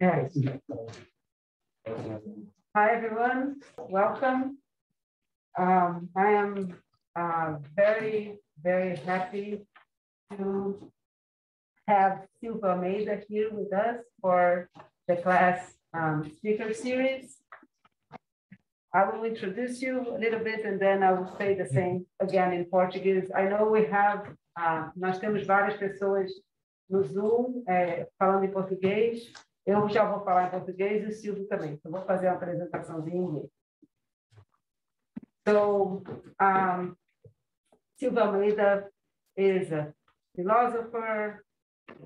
Yes. Hi, everyone. Welcome. Um, I am uh, very, very happy to have Silva Almeida here with us for the class um, speaker series. I will introduce you a little bit and then I will say the same again in Portuguese. I know we have, uh, nós temos várias pessoas no Zoom é, falando em português. Eu já vou falar em português e o Silvio também. Eu vou fazer uma apresentaçãozinha em inglês. So, um, Silva Almeida is a philosopher,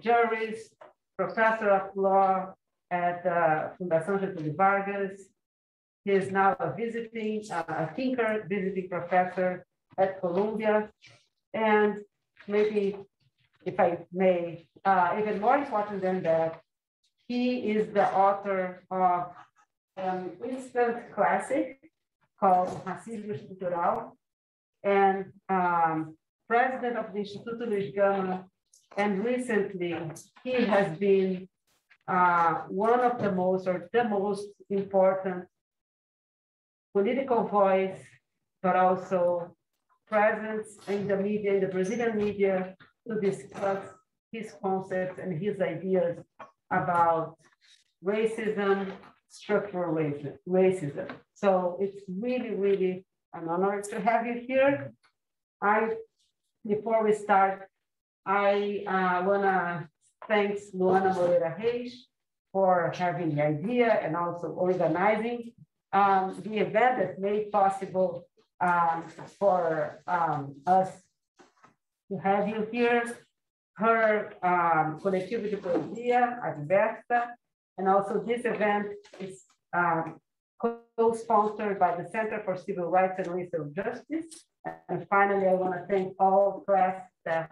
jurist, professor of law at the Fundação Getúlio Vargas. He is now a visiting, a thinker, visiting professor at Columbia. And maybe, if I may, uh, even more important than that, he is the author of an instant classic called Racismo Estrutural and um, president of the Instituto Luiz Gama. And recently, he has been uh, one of the most or the most important political voice, but also presence in the media, in the Brazilian media, to discuss his concepts and his ideas about racism, structural racism. So it's really, really an honor to have you here. I, before we start, I uh, wanna thank Luana Moreira Reis for having the idea and also organizing um, the event that made possible um, for um, us to have you here. Her um, Coletivo de Poesia, Adversa, and also this event is um, co-sponsored by the Center for Civil Rights and Racial Justice. And finally, I want to thank all class staff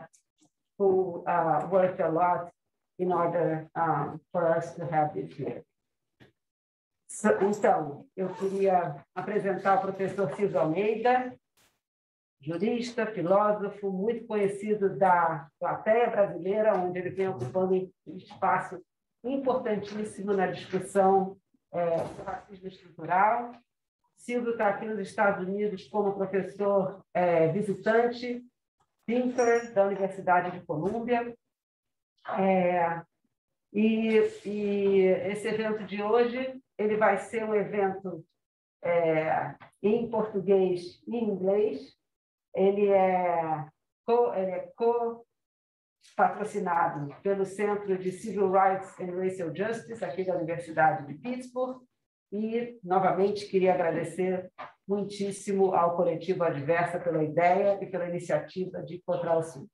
who uh, worked a lot in order um, for us to have this here. Então, eu queria apresentar o professor Silvio Almeida, jurista, filósofo, muito conhecido da plateia brasileira, onde ele vem ocupando um espaço importantíssimo na discussão é, do racismo estrutural. Silvio está aqui nos Estados Unidos como professor é, visitante, thinker da Universidade de Colômbia. É, e, e esse evento de hoje ele vai ser um evento é, em português e inglês. Ele é co, ele é co patrocinado pelo Centro de Civil Rights and Racial Justice aqui da Universidade de Pittsburgh. E novamente queria agradecer muitíssimo ao coletivo Adversa pela ideia e pela iniciativa de encontrar o Sul.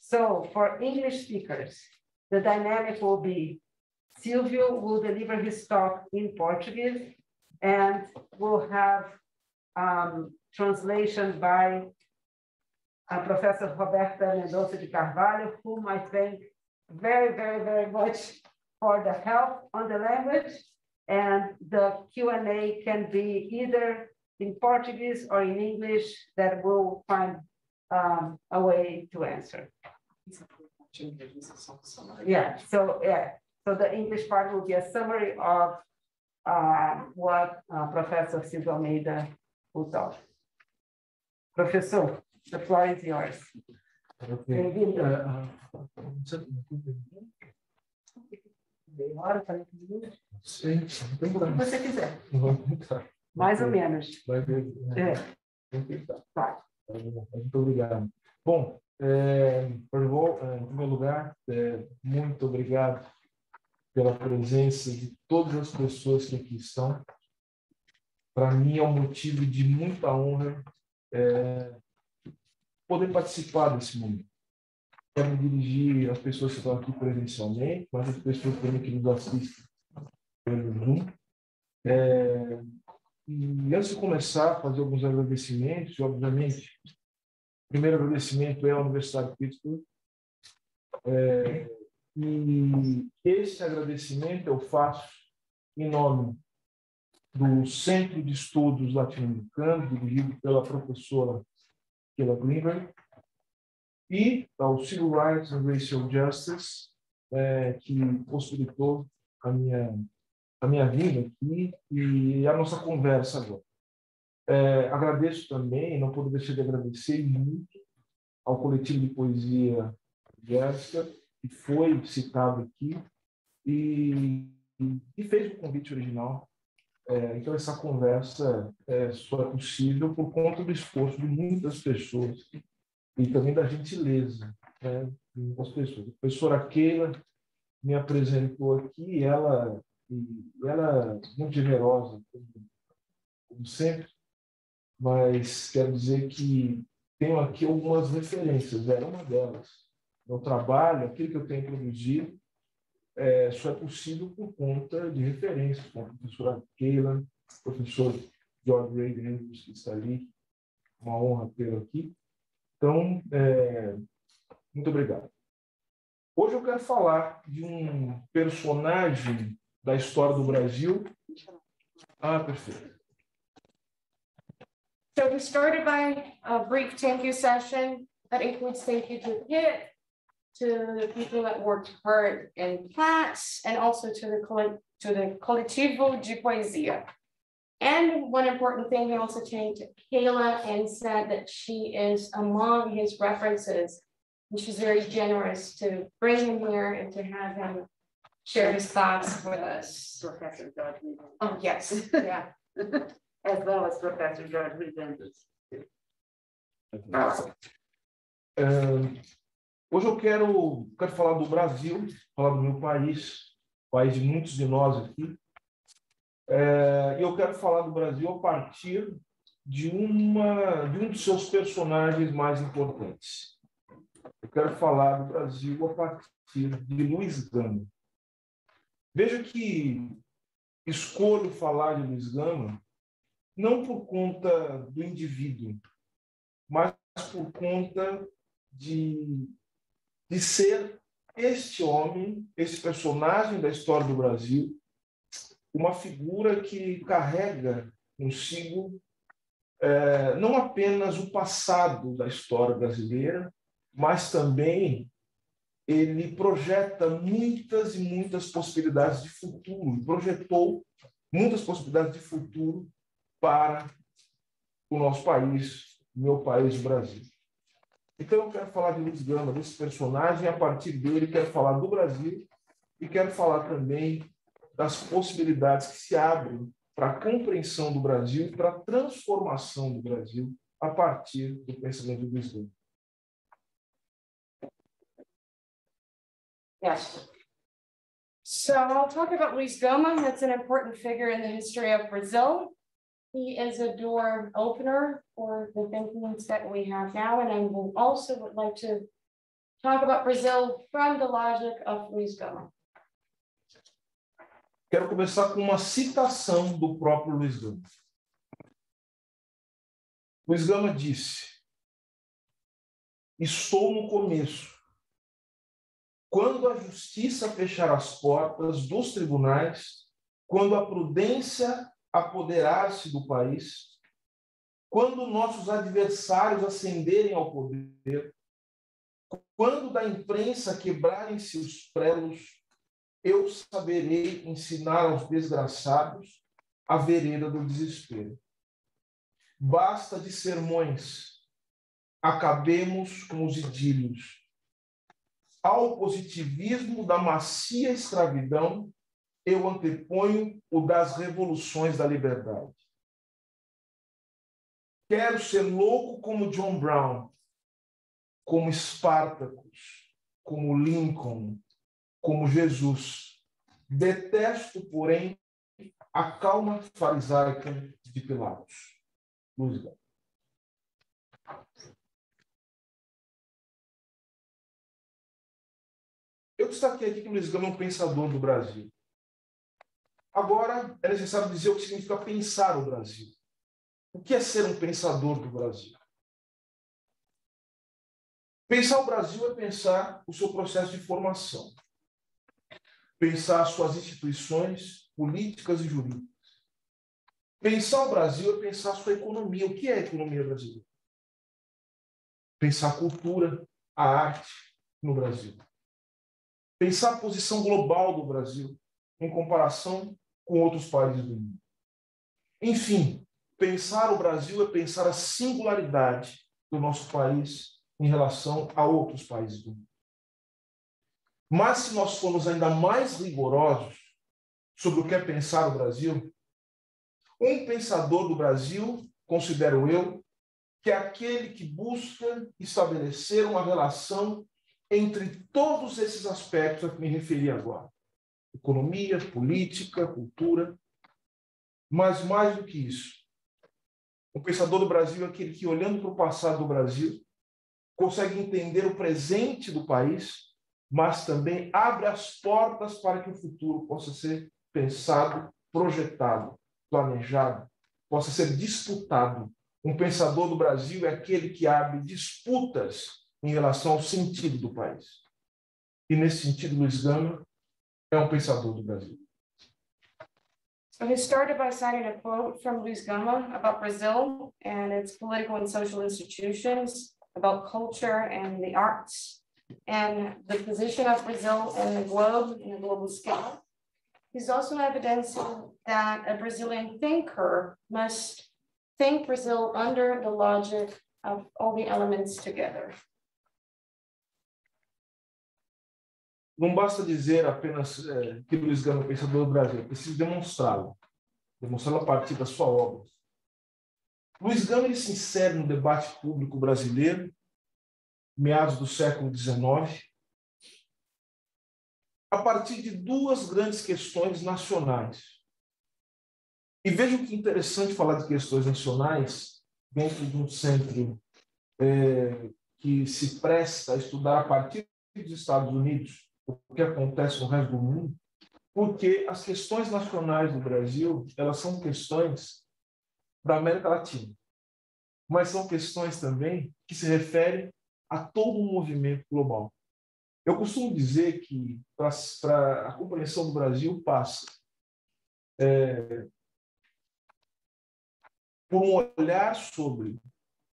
So, for English speakers, the dynamic will be Silvio will deliver his talk in Portuguese and we'll have um, translation by uh, Professor Roberta Mendonça de Carvalho, whom I thank very, very, very much for the help on the language. And the Q&A can be either in Portuguese or in English that we'll find um, a way to answer. Yeah, so yeah, so the English part will be a summary of uh, what uh, Professor Silva Almeida will talk. Professor, the floor is yours. Bem-vindo. Meia hora, 40 minutos? Sim, O que você quiser. Mais ou menos. Vai ver. É. Tá. Muito obrigado. Bom, é, vou, em primeiro lugar, é, muito obrigado pela presença de todas as pessoas que aqui estão. Para mim é um motivo de muita honra é, poder participar desse momento. Quero me dirigir às pessoas que estão aqui presencialmente, mas as pessoas também que nos assistem pelo Zoom. É, e antes de começar fazer alguns agradecimentos, obviamente, o primeiro agradecimento é à Universidade de Pittsburgh, é, e esse agradecimento eu faço em nome do Centro de Estudos Latino-Americanos, dirigido pela professora Keila Greenberg, e ao Civil Rights and Racial Justice, é, que possibilitou a minha, a minha vinda aqui e a nossa conversa agora. É, agradeço também, não puedo deixar de agradecer muito ao coletivo de poesia Jéssica, que foi citado aqui e, e fez o convite original. É, então, essa conversa é, só é possível por conta do esforço de muitas pessoas e também da gentileza né, das pessoas. A professora Keila me apresentou aqui, ela, ela é muito generosa, como sempre, mas quero dizer que tenho aqui algumas referências, era uma delas. Meu trabalho, aquilo que eu tenho produzido, é, só é possível por conta de referências, como a professora Keila, professor George Ray Andrews, que está ali, uma honra tê-lo aqui. Então, é, muito obrigado. Hoje eu quero falar de um personagem da história do Brasil. Ah, perfeito. So we started by a brief thank you session that includes thank you to to the people that worked hard in Platts, and also to the to the Coletivo de Poesia. And one important thing, he also thanked Kayla and said that she is among his references. And she's very generous to bring him here and to have him share his thoughts with us. Professor George Oh, yes, yeah. as well as Professor George Rezendes. Um, hoje eu quero, quero falar do Brasil, falar do meu país, país de muitos de nós aqui. É, eu quero falar do Brasil a partir de, uma, de um dos seus personagens mais importantes. Eu quero falar do Brasil a partir de Luiz Gama. Veja que escolho falar de Luiz Gama não por conta do indivíduo, mas por conta de, de ser este homem, esse personagem da história do Brasil, uma figura que carrega consigo é, não apenas o passado da história brasileira, mas também ele projeta muitas e muitas possibilidades de futuro, projetou muitas possibilidades de futuro para o nosso país, meu país, o Brasil. Então, eu quero falar de Luiz Gama, desse personagem, a partir dele, quero falar do Brasil e quero falar também das possibilidades que se abrem para a compreensão do Brasil, para a transformação do Brasil a partir do pensamento de Luiz Gama. Yes. So I'll talk about Luiz Gama. That's an important figure in the history of Brazil. He is a door opener for the influence that we have now, and I will also would like to talk about Brazil from the logic of Luiz Gama. Quero começar com uma citação do próprio Luiz Gama. Luiz Gama disse: Estou no começo. Quando a justiça fechar as portas dos tribunais, quando a prudência apoderar-se do país, quando nossos adversários ascenderem ao poder, quando da imprensa quebrarem seus prelos, eu saberei ensinar aos desgraçados a vereda do desespero. Basta de sermões, acabemos com os idílios. Ao positivismo da macia escravidão, eu anteponho o das revoluções da liberdade. Quero ser louco como John Brown, como Espartacus, como Lincoln, como Jesus. Detesto, porém, a calma farisaica de Pilatos. Música. Eu destaquei aqui que Luiz Gama é um pensador do Brasil. Agora, é necessário dizer o que significa pensar o Brasil. O que é ser um pensador do Brasil? Pensar o Brasil é pensar o seu processo de formação, pensar suas instituições políticas e jurídicas. Pensar o Brasil é pensar sua economia. O que é a economia brasileira? Pensar a cultura, a arte no Brasil. pensar a posição global do Brasil em comparação com outros países do mundo. Enfim, pensar o Brasil é pensar a singularidade do nosso país em relação a outros países do mundo. Mas se nós formos ainda mais rigorosos sobre o que é pensar o Brasil, um pensador do Brasil, considero eu, que é aquele que busca estabelecer uma relação entre todos esses aspectos a que me referi agora: economia, política, cultura. Mas mais do que isso, o pensador do Brasil é aquele que, olhando para o passado do Brasil, consegue entender o presente do país, mas também abre as portas para que o futuro possa ser pensado, projetado, planejado, possa ser disputado. Um pensador do Brasil é aquele que abre disputas em relação ao sentido do país. E nesse sentido, Luiz Gama é um pensador do Brasil. So he started by citing a quote from Luiz Gama about Brazil and its political and social institutions, about culture and the arts, and the position of Brazil in the globe, in the global scale. He's also evidencing that a Brazilian thinker must think Brazil under the logic of all the elements together. Não basta dizer apenas é, que Luiz Gama é pensador do Brasil, é preciso demonstrá-lo, demonstrá-lo a partir da sua obra. Luiz Gama ele se insere no debate público brasileiro, meados do século XIX, a partir de duas grandes questões nacionais. E veja que interessante falar de questões nacionais dentro de um centro é, que se presta a estudar a partir dos Estados Unidos o que acontece no resto do mundo, porque as questões nacionais do Brasil, elas são questões da América Latina, mas são questões também que se referem a todo um movimento global. Eu costumo dizer que para a compreensão do Brasil passa é, por um olhar sobre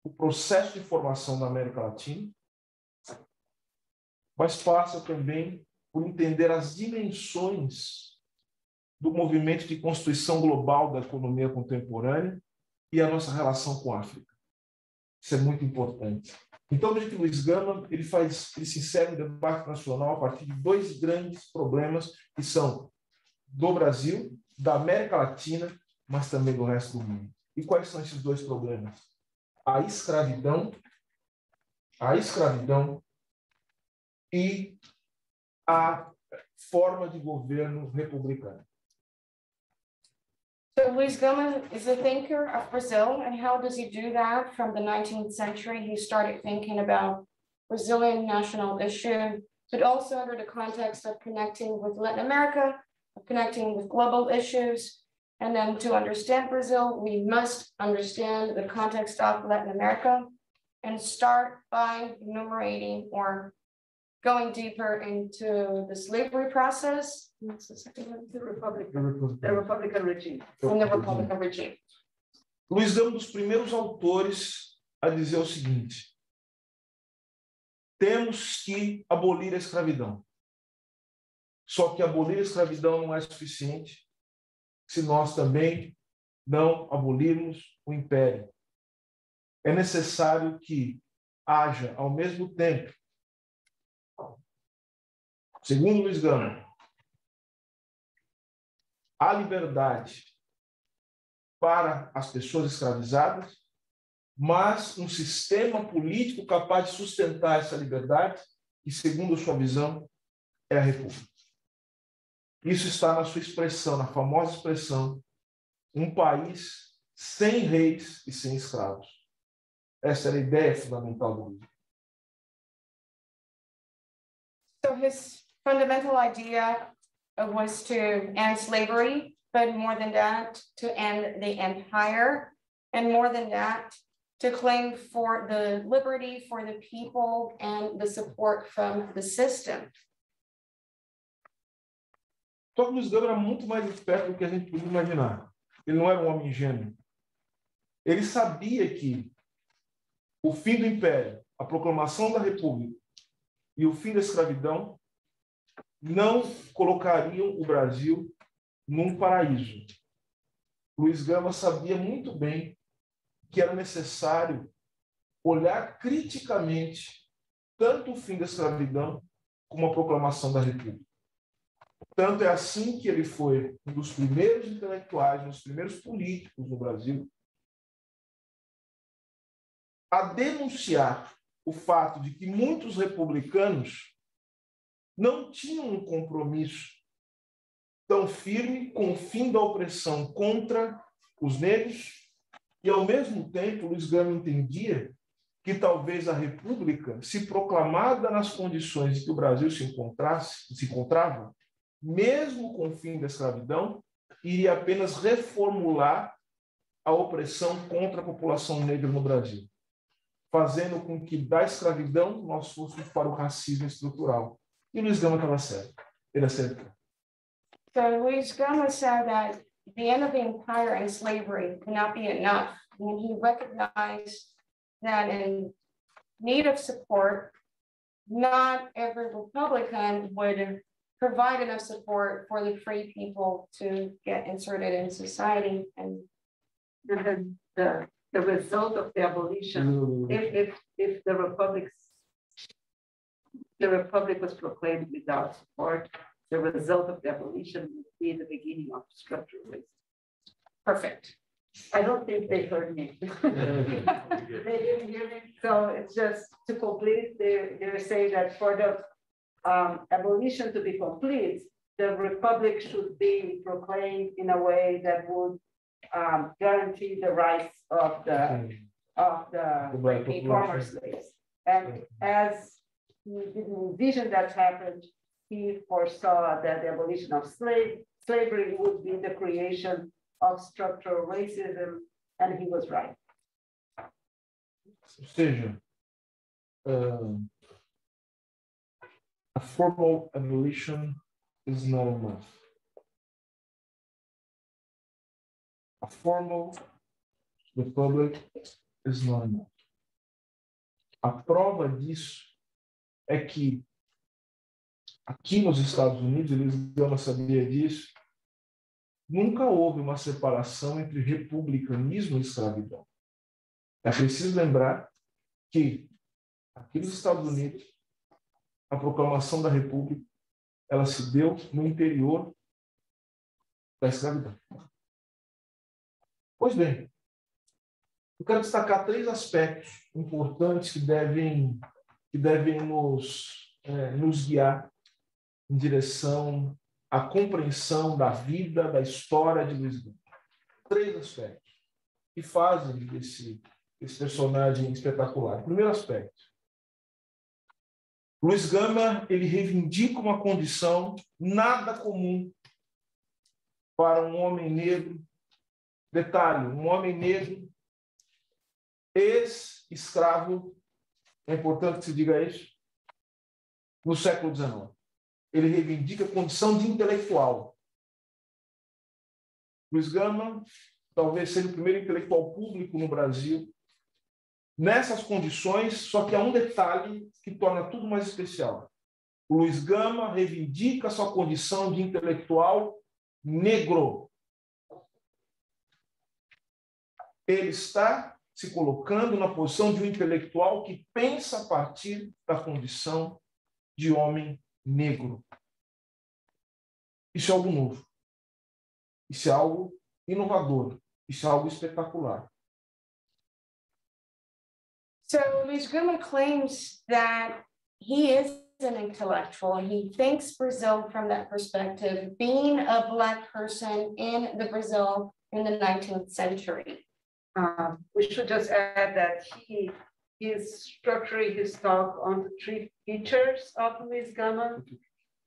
o processo de formação da América Latina, mas passa também por entender as dimensões do movimento de constituição global da economia contemporânea e a nossa relação com a África. Isso é muito importante. Então, veja que Luiz Gama ele faz, ele se insere no debate nacional a partir de dois grandes problemas que são do Brasil, da América Latina, mas também do resto do mundo. E quais são esses dois problemas? A escravidão, a escravidão e a forma de governo republicano. So Luis Gama is a thinker of Brazil, and how does he do that? From the 19th century, he started thinking about Brazilian national issue, but also under the context of connecting with Latin America, of connecting with global issues. And then to understand Brazil, we must understand the context of Latin America and start by enumerating or going deeper into the slavery process. What's the second one? The Republic, the Republican regime. And the Republican regime. Luiz é um dos primeiros autores a dizer o seguinte: temos que abolir a escravidão. Só que abolir a escravidão não é suficiente se nós também não abolirmos o império. É necessário que haja, ao mesmo tempo, Segundo Luiz Gama, a liberdade para as pessoas escravizadas, mas um sistema político capaz de sustentar essa liberdade, e segundo sua visão, é a República. Isso está na sua expressão, na famosa expressão, um país sem reis e sem escravos. Essa era a ideia fundamental do livro. So his fundamental idea was to end slavery, but more than that, to end the empire, and more than that, to claim for the liberty for the people and the support from the system. Gama era muito mais esperto do que a gente podia imaginar. Ele não era um homem ingênuo. Ele sabia que o fim do império, a proclamação da república e o fim da escravidão não colocariam o Brasil num paraíso. Luiz Gama sabia muito bem que era necessário olhar criticamente tanto o fim da escravidão como a proclamação da República. Tanto é assim que ele foi um dos primeiros intelectuais, um dos primeiros políticos no Brasil a denunciar o fato de que muitos republicanos não tinham um compromisso tão firme com o fim da opressão contra os negros e, ao mesmo tempo, Luiz Gama entendia que talvez a República, se proclamada nas condições que o Brasil se encontrasse, se encontrava, mesmo com o fim da escravidão, iria apenas reformular a opressão contra a população negra no Brasil, fazendo com que da escravidão nós fôssemos para o racismo estrutural. E Luiz Gama estava certo. Ele acertou. So Luis Gama said that the end of the empire and slavery cannot be enough. And he recognized that in need of support, not every Republican would provide enough support for the free people to get inserted in society and And then the, the result of the abolition, if, if, if the republic's, the republic was proclaimed without support, the result of the abolition would be the beginning of structural racism. perfect. I don't think they heard me. They didn't hear me, so it's just to complete, they, they're saying that for the um, abolition to be complete, the republic should be proclaimed in a way that would um, guarantee the rights of the, of the Right, former slaves. And as he didn't envision that happened, he foresaw that the abolition of slave, slavery would be the creation of structural racism, and he was right. Ou uh, a formal abolition is not enough. A formal republic is not enough. A prova disso é que aqui nos Estados Unidos, eles não sabia disso, nunca houve uma separação entre republicanismo e escravidão. É preciso lembrar que aqui nos Estados Unidos, a proclamação da República, ela se deu no interior da escravidão. Pois bem, eu quero destacar três aspectos importantes que devem, que devem nos, eh, nos guiar em direção à compreensão da vida, da história de Luiz Gama. Três aspectos que fazem desse, esse personagem espetacular. Primeiro aspecto. Luiz Gama, ele reivindica uma condição nada comum para um homem negro. Detalhe, um homem negro ex-escravo, é importante que se diga isso, no século XIX. Ele reivindica a condição de intelectual. Luiz Gama, talvez seja o primeiro intelectual público no Brasil, nessas condições, só que há um detalhe que torna tudo mais especial. O Luiz Gama reivindica sua condição de intelectual negro. Ele está se colocando na posição de um intelectual que pensa a partir da condição de homem negro. Isso é algo novo. Isso é algo inovador. Isso é algo espetacular. So Luis Guma claims that he is an intellectual. He thinks Brazil from that perspective, being a Black person in the Brazil in the 19th century. Um, we should just add that he is structuring his talk on the three features of Luis Gama.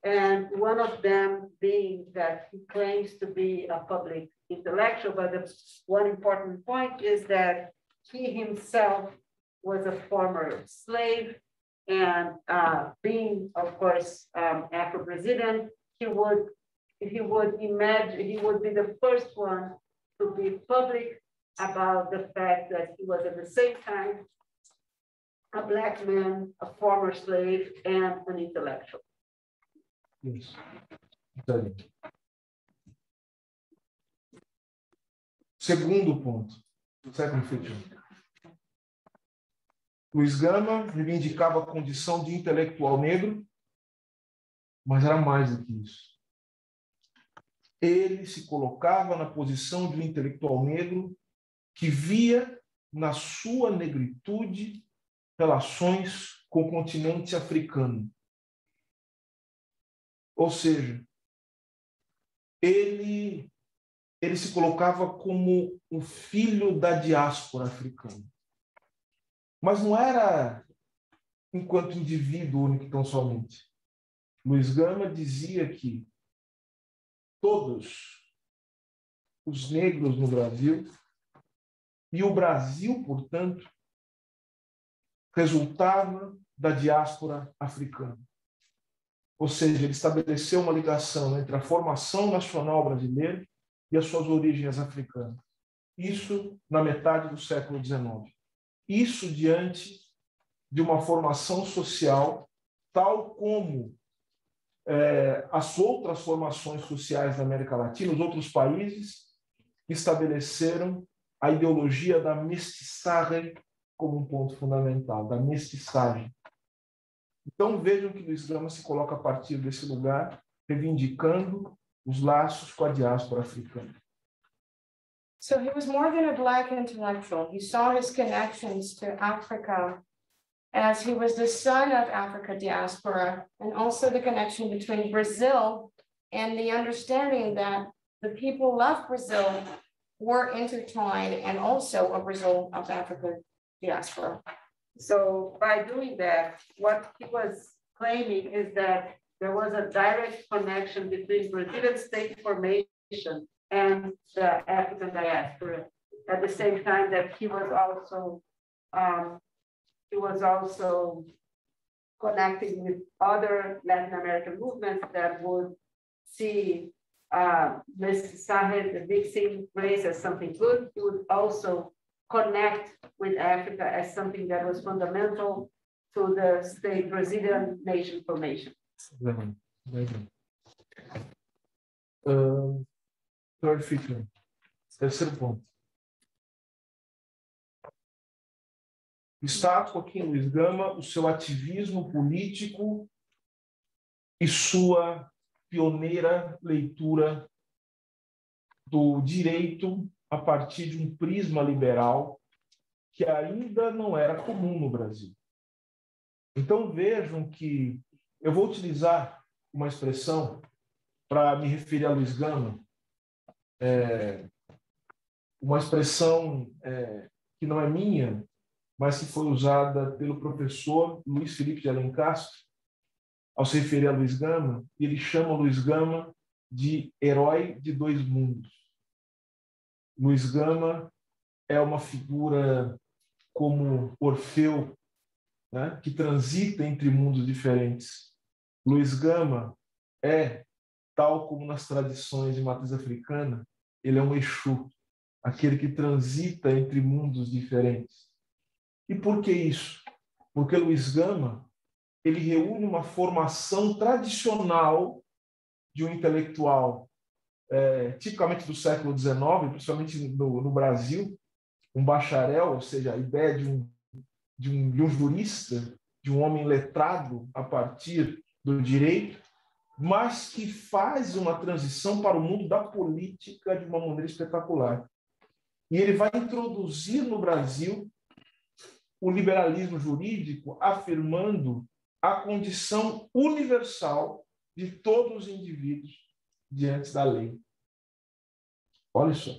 And one of them being that he claims to be a public intellectual, but the one important point is that he himself was a former slave and uh, being, of course, um, Afro-Brazilian, he would, he would imagine, he would be the first one to be public about the fact that he was at the same time a black man, a former slave, and an intellectual. Isso. Então, Segundo ponto. Second feature. Luiz Gama reivindicava a condição de intelectual negro, mas era mais do que isso. Ele se colocava na posição de um intelectual negro que via na sua negritude relações com o continente africano. Ou seja, ele ele se colocava como o filho da diáspora africana. Mas não era enquanto indivíduo único tão somente. Luiz Gama dizia que todos os negros no Brasil e o Brasil, portanto, resultava da diáspora africana. Ou seja, ele estabeleceu uma ligação entre a formação nacional brasileira e as suas origens africanas. Isso na metade do século XIX. Isso diante de uma formação social tal como é, as outras formações sociais da América Latina, os outros países estabeleceram a ideologia da mestiçagem como um ponto fundamental, da mestiçagem. Então vejam que Luiz Gama se coloca a partir desse lugar, reivindicando os laços com a diáspora africana. So he was more than a black intellectual. He saw his connections to Africa as he was the son of Africa diaspora and also the connection between Brazil and the understanding that the people of Brazil were intertwined and also a result of Africa diaspora. So by doing that, what he was claiming is that there was a direct connection between Brazilian state formation and the African diaspora. At the same time that he was also um, he was also connecting with other Latin American movements that would see uh, Ms. Sahed, the mixing race as something good. He would also connect with Africa as something that was fundamental to the state Brazilian nation formation. Legal, legal. Uh, third feature. Terceiro ponto. Destaco aqui em Luiz Gama o seu ativismo político e sua pioneira leitura do direito a partir de um prisma liberal que ainda não era comum no Brasil. Então vejam que eu vou utilizar uma expressão para me referir a Luiz Gama, é, uma expressão é, que não é minha, mas que foi usada pelo professor Luiz Felipe de Alencastro, ao se referir a Luiz Gama, ele chama Luiz Gama de herói de dois mundos. Luiz Gama é uma figura como Orfeu né, que transita entre mundos diferentes. Luiz Gama é, tal como nas tradições de matriz africana, ele é um Exu, aquele que transita entre mundos diferentes. E por que isso? Porque Luiz Gama ele reúne uma formação tradicional de um intelectual, é, tipicamente do século XIX, principalmente no, no Brasil, um bacharel, ou seja, a ideia de um de um, de um jurista, de um homem letrado a partir do direito, mas que faz uma transição para o mundo da política de uma maneira espetacular. E ele vai introduzir no Brasil o liberalismo jurídico, afirmando a condição universal de todos os indivíduos diante da lei. Olha só.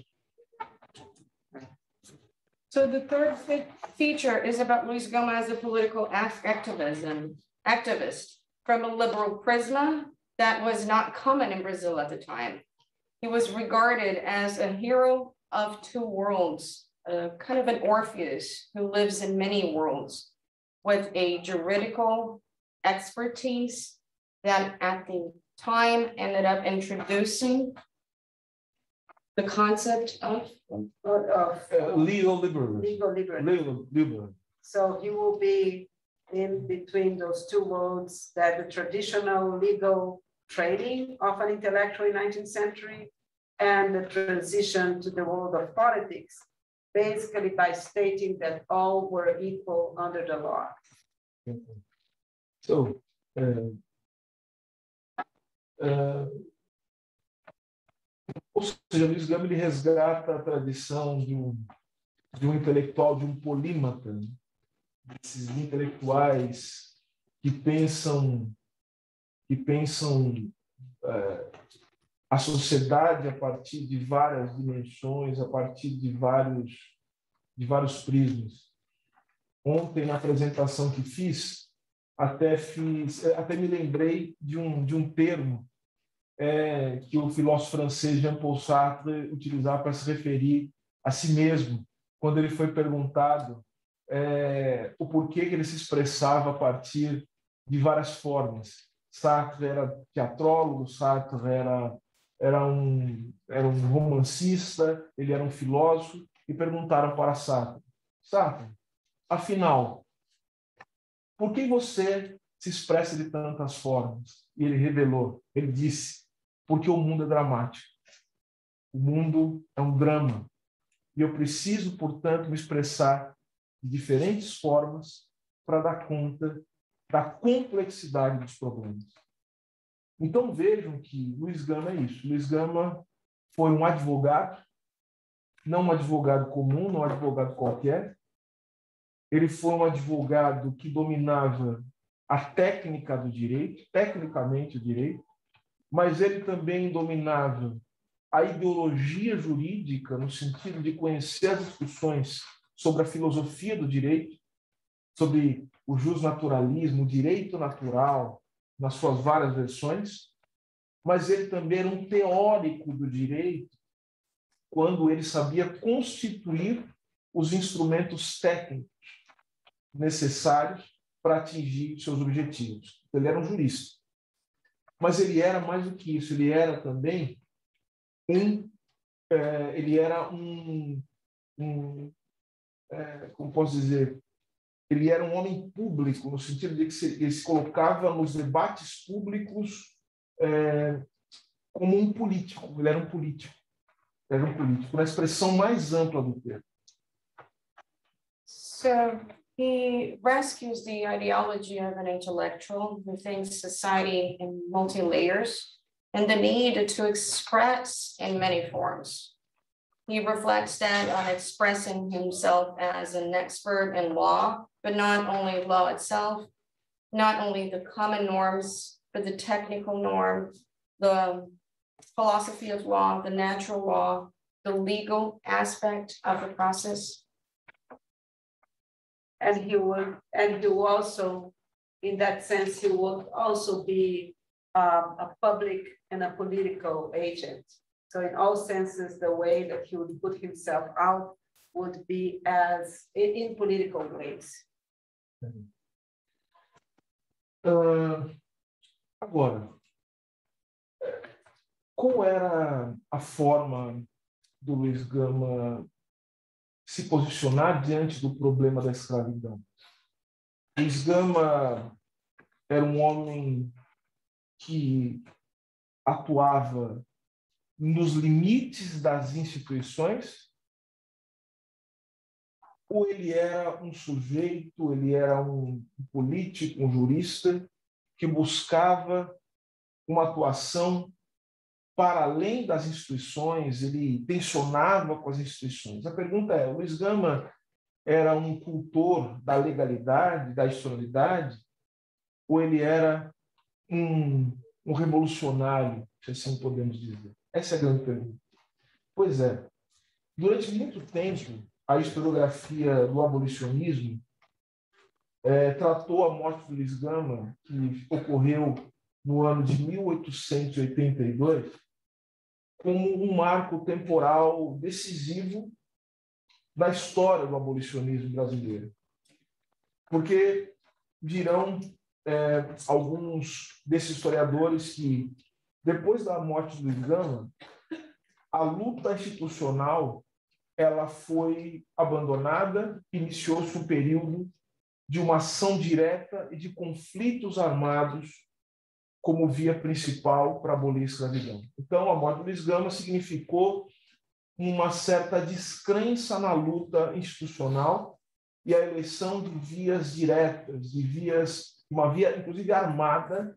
So the third feature is about Luis Gomez, a political activism, activist from a liberal prisma that was not common in Brazil at the time. He was regarded as a hero of two worlds, a kind of an Orpheus who lives in many worlds with a juridical expertise that at the time ended up introducing the concept of of Uh, legal liberalism. legal liberty. Legal liberalism. So he will be in between those two worlds that the traditional legal training of an intellectual in 19th century and the transition to the world of politics, basically by stating that all were equal under the law. So, uh, uh, ou seja, Luiz Gama ele resgata a tradição de um, de um intelectual, de um polímata, desses intelectuais que pensam que pensam é, a sociedade a partir de várias dimensões, a partir de vários de vários prismas. Ontem na apresentação que fiz, até fiz, até me lembrei de um de um termo é, que o filósofo francês Jean-Paul Sartre utilizava para se referir a si mesmo, quando ele foi perguntado é, o porquê que ele se expressava a partir de várias formas. Sartre era teatrólogo, Sartre era, era, um, era um romancista, ele era um filósofo, e perguntaram para Sartre, Sartre, afinal, por que você se expressa de tantas formas? E ele revelou, ele disse, porque o mundo é dramático. O mundo é um drama. E eu preciso, portanto, me expressar de diferentes formas para dar conta da complexidade dos problemas. Então vejam que Luiz Gama é isso. Luiz Gama foi um advogado, não um advogado comum, não um advogado qualquer. Ele foi um advogado que dominava a técnica do direito, tecnicamente o direito, mas ele também dominava a ideologia jurídica, no sentido de conhecer as discussões sobre a filosofia do direito, sobre o justnaturalismo, o direito natural, nas suas várias versões, mas ele também era um teórico do direito, quando ele sabia constituir os instrumentos técnicos necessários para atingir seus objetivos. Ele era um jurista. Mas ele era mais do que isso, ele era também um, é, ele era um, um é, como posso dizer, ele era um homem público, no sentido de que se, ele se colocava nos debates públicos é, como um político. Ele era um político. Era um político, na expressão mais ampla do termo. So he rescues the ideology of an intellectual who thinks society in multi layers and the need to express in many forms. He reflects that on expressing himself as an expert in law, but not only law itself, not only the common norms, but the technical norm, the philosophy of law, the natural law, the legal aspect of the process. And he would, and he will also, in that sense, he would also be um, a public and a political agent. So in all senses, the way that he would put himself out would be as in, in political ways. Uh, agora, qual era a forma do Luiz Gama se posicionar diante do problema da escravidão? Luiz Gama era um homem que atuava nos limites das instituições? Ou ele era um sujeito, ele era um político, um jurista que buscava uma atuação para além das instituições, ele tensionava com as instituições. A pergunta é: Luiz Gama era um cultor da legalidade, da historicidade, ou ele era um, um revolucionário, se assim podemos dizer? Essa é a grande pergunta. Pois é. Durante muito tempo, a historiografia do abolicionismo é, tratou a morte do Luiz Gama, que ocorreu no ano de 1882, como um marco temporal decisivo da história do abolicionismo brasileiro. Porque dirão é, alguns desses historiadores que depois da morte do Gama, a luta institucional ela foi abandonada, iniciou-se um período de uma ação direta e de conflitos armados como via principal para abolir a escravidão. Então, a morte do Luiz Gama significou uma certa descrença na luta institucional e a eleição de vias diretas, de vias, uma via, inclusive armada,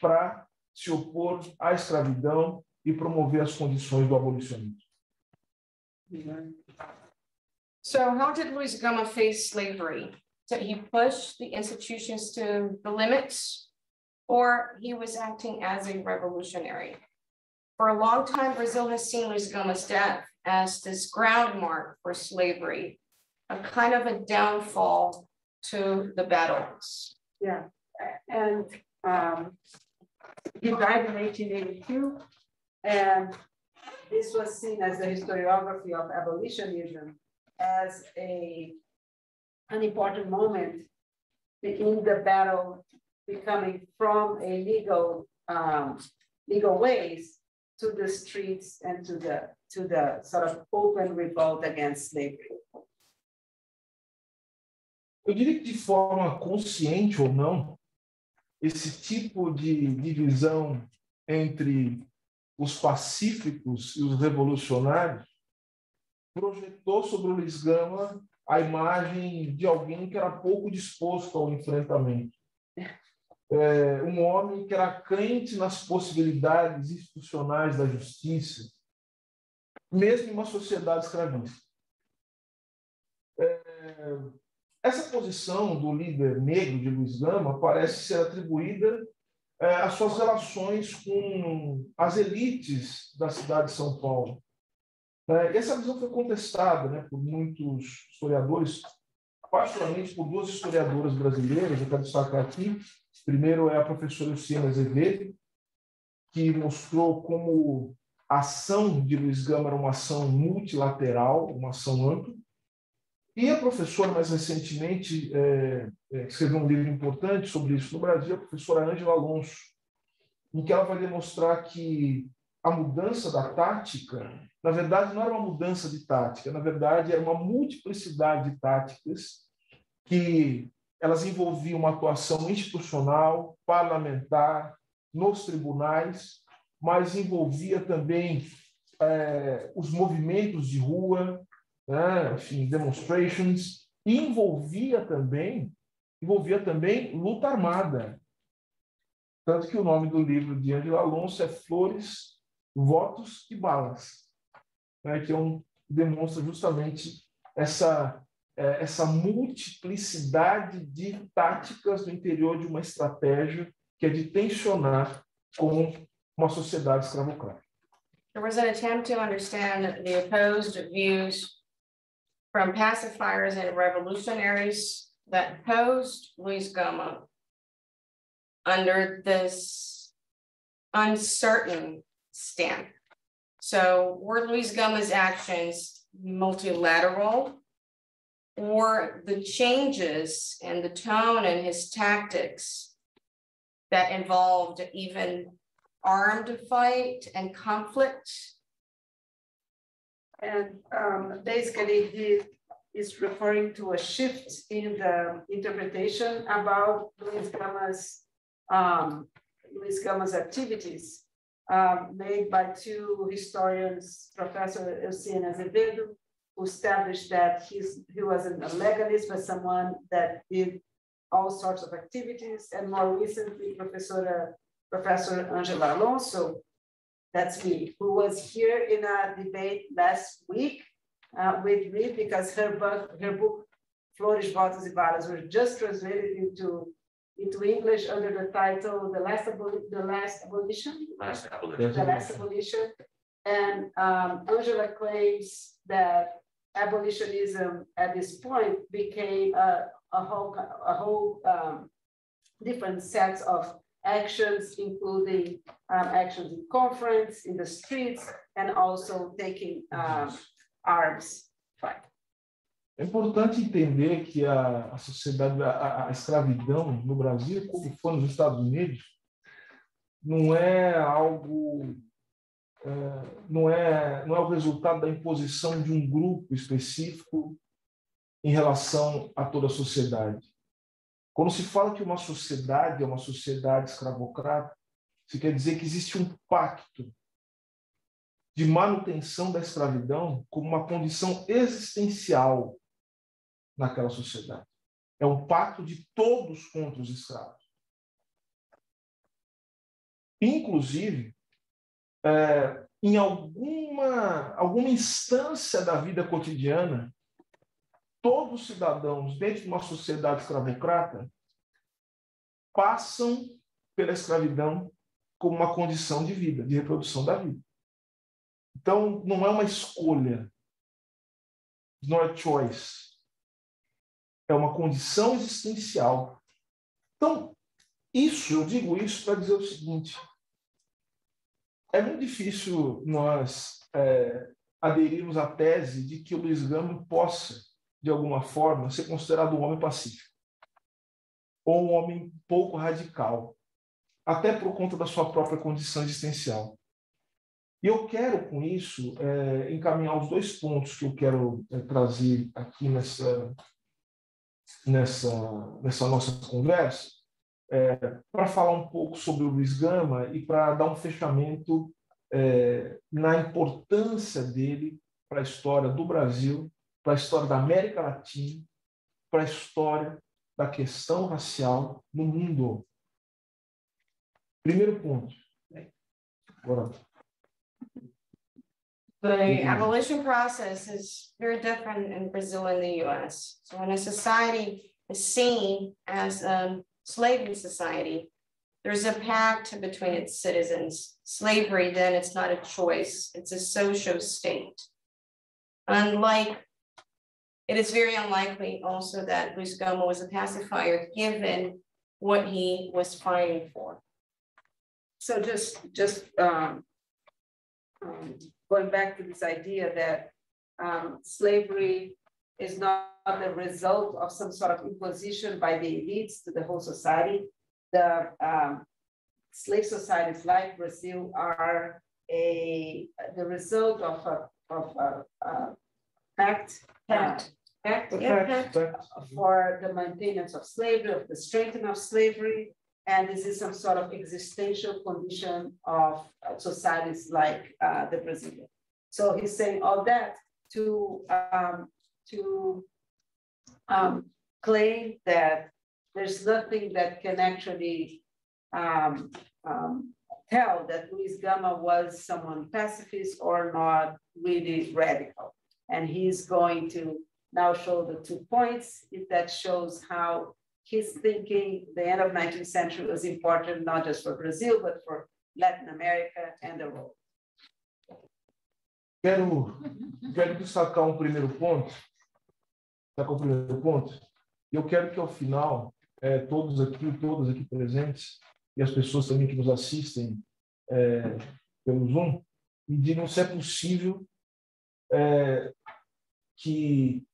para se opor à escravidão e promover as condições do abolicionismo. So how did Luis Gama face slavery? Did he push the institutions to the limits or he was acting as a revolutionary? For a long time, Brazil has seen Luis Gama's death as this groundmark for slavery, a kind of a downfall to the battles. Yeah, and um, he died in 1882, and this was seen as the historiography of abolitionism as a an important moment in the battle becoming from a legal um, legal ways to the streets and to the to the sort of open revolt against slavery. Eu diria que de forma consciente ou não, esse tipo de divisão entre os pacíficos e os revolucionários projetou sobre o Luiz Gama a imagem de alguém que era pouco disposto ao enfrentamento. É, um homem que era crente nas possibilidades institucionais da justiça, mesmo em uma sociedade escravista. É, essa posição do líder negro de Luiz Gama parece ser atribuída é, às suas relações com as elites da cidade de São Paulo. É, essa visão foi contestada né, por muitos historiadores, particularmente por duas historiadoras brasileiras, eu quero destacar aqui. Primeiro é a professora Luciana Azevedo, que mostrou como a ação de Luiz Gama era uma ação multilateral, uma ação ampla. E a professora, mais recentemente, é, é, escreveu um livro importante sobre isso no Brasil, a professora Ângela Alonso, em que ela vai demonstrar que a mudança da tática na verdade, não era uma mudança de tática, na verdade, era uma multiplicidade de táticas que elas envolviam uma atuação institucional, parlamentar, nos tribunais, mas envolvia também é, os movimentos de rua, né, enfim, demonstrations, e envolvia também, envolvia também luta armada. Tanto que o nome do livro de Angela Alonso é Flores, Votos e Balas né, que é um, demonstra justamente essa, é, essa multiplicidade de táticas no interior de uma estratégia que é de tensionar com uma sociedade escravocrata. There was an attempt to understand the opposed views from pacifiers and revolutionaries that posed Luis Gama under this uncertain stamp. So were Luis Gama's actions multilateral or the changes and the tone and his tactics that involved even armed fight and conflict? And um, basically, he is referring to a shift in the interpretation about Luis Gama's um, Luis Gama's activities um, made by two historians, Professor Eucena Azevedo, who established that he's, he wasn't a legalist, but someone that did all sorts of activities. And more recently, Professor, Professor Angela Alonso, that's me, who was here in a debate last week uh, with me because her book, her book, Flores, Votos e Balas, was just translated into into English under the title The Last, Aboli the Last Abolition. Last abolition. The Last Abolition. And um, Angela claims that abolitionism at this point became a, a whole, a whole um, different sets of actions, including um, actions in conference, in the streets, and also taking um, arms. É importante entender que a, a sociedade, a, a, escravidão no Brasil, como foi nos Estados Unidos, não é algo, é, não, é, não é o resultado da imposição de um grupo específico em relação a toda a sociedade. Quando se fala que uma sociedade é uma sociedade escravocrata, Isso quer dizer que existe um pacto de manutenção da escravidão como uma condição existencial naquela sociedade. É um pacto de todos contra os escravos. Inclusive, é, em alguma, alguma instância da vida cotidiana, todos os cidadãos dentro de uma sociedade escravocrata passam pela escravidão como uma condição de vida, de reprodução da vida. Então, não é uma escolha, não é choice, é uma condição existencial. Então, isso, eu digo isso para dizer o seguinte: é muito difícil nós é, aderirmos à tese de que o Luiz Gama possa, de alguma forma, ser considerado um homem pacífico ou um homem pouco radical, até por conta da sua própria condição existencial. E eu quero, com isso, é, encaminhar os dois pontos que eu quero é, trazer aqui nessa, nessa, nessa nossa conversa, é, para falar um pouco sobre o Luiz Gama e para dar um fechamento é, na importância dele para a história do Brasil, para a história da América Latina, para a história da questão racial no mundo. Primeiro ponto. Bora. The abolition process is very different in Brazil and the US. So when a society is seen as a slavery society, there's a pact between its citizens. Slavery, then, it's not a choice, it's a social state. Unlike, it is very unlikely also that Luis Goma was a pacifier given what he was fighting for. So just, just um, um, going back to this idea that um, slavery is not the result of some sort of imposition by the elites to the whole society. The um, slave societies like Brazil are a the result of a of a, a pact, pact, pact, yeah, pact. for the maintenance of slavery, of the strengthening of slavery, and this is some sort of existential condition of societies like uh, the Brazilian. So he's saying all that to um, to um, claim that there's nothing that can actually um, um, tell that Luis Gama was someone pacifist or not really radical. And he's going to now show the two points if that shows how his thinking, the end of 19th century was important, not just for Brazil, but for Latin America and the world. Quero, quero destacar um primeiro ponto, está com o primeiro ponto? Eu quero que ao final, é, todos aqui, todas aqui presentes, e as pessoas também que nos assistem é, pelo Zoom, me digam se é possível é, que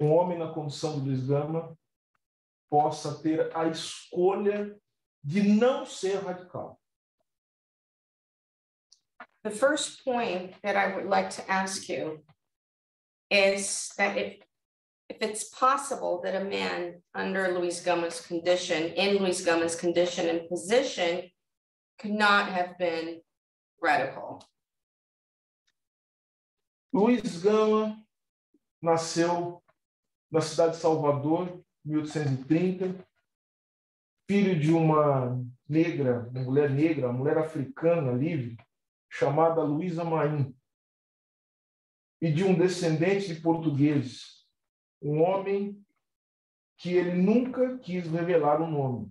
um homem na condição de Luiz Gama possa ter a escolha de não ser radical. The first point that I would like to ask you is that if if it's possible that a man under Luis Gomez condition, in Luis Gomez condition and position, could not have been radical. Luiz Gama nasceu na cidade de Salvador, 1830, filho de uma negra, uma mulher negra, uma mulher africana livre, chamada Luísa Maim, e de um descendente de portugueses, um homem que ele nunca quis revelar o nome.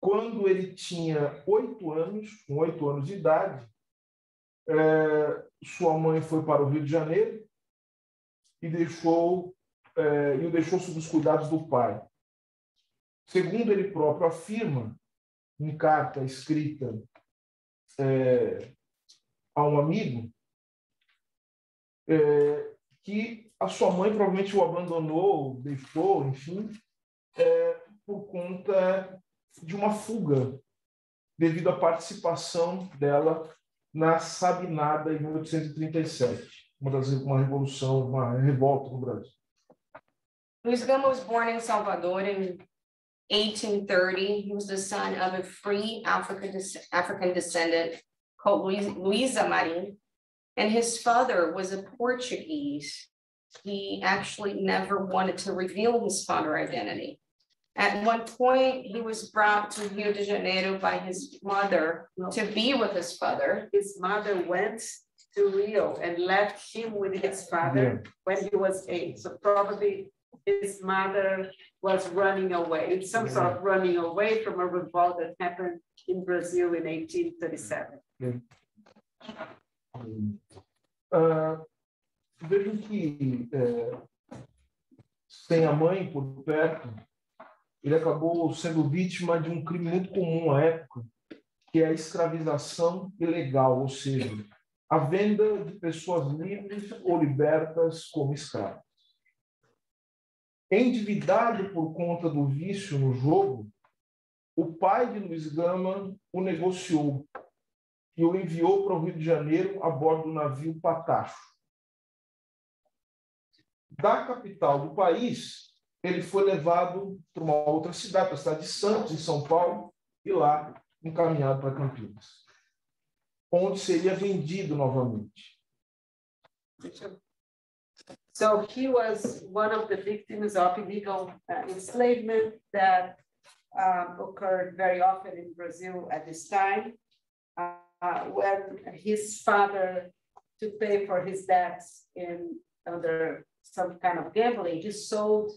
Quando ele tinha oito anos, com oito anos de idade, é, sua mãe foi para o Rio de Janeiro e deixou é, e o deixou sob os cuidados do pai. Segundo ele próprio afirma, em carta escrita é, a um amigo, é, que a sua mãe provavelmente o abandonou, deixou, enfim, é, por conta de uma fuga, devido à participação dela na Sabinada em 1837, uma das uma revolução, uma revolta no Brasil. Luiz Gama was born in Salvador in 1830. He was the son of a free African, African descendant called Luisa Marin. And his father was a Portuguese. He actually never wanted to reveal his father identity. At one point, he was brought to Rio de Janeiro by his mother no. to be with his father. His mother went to Rio and left him with his father yeah. when he was eight. So probably his mother was running away, some sort of running away from a revolt that happened in Brazil in 1837. Yeah. Uh, vejo que é, sem a mãe por perto, ele acabou sendo vítima de um crime muito comum à época, que é a escravização ilegal, ou seja, a venda de pessoas livres ou libertas como escravos. Endividado por conta do vício no jogo, o pai de Luiz Gama o negociou e o enviou para o Rio de Janeiro a bordo do navio Patacho. Da capital do país, ele foi levado para uma outra cidade, para a cidade de Santos, em São Paulo, e lá encaminhado para Campinas onde seria vendido novamente. So he was one of the victims of illegal uh, enslavement that um, occurred very often in Brazil at this time. Uh, when his father, to pay for his debts in under some kind of gambling, he sold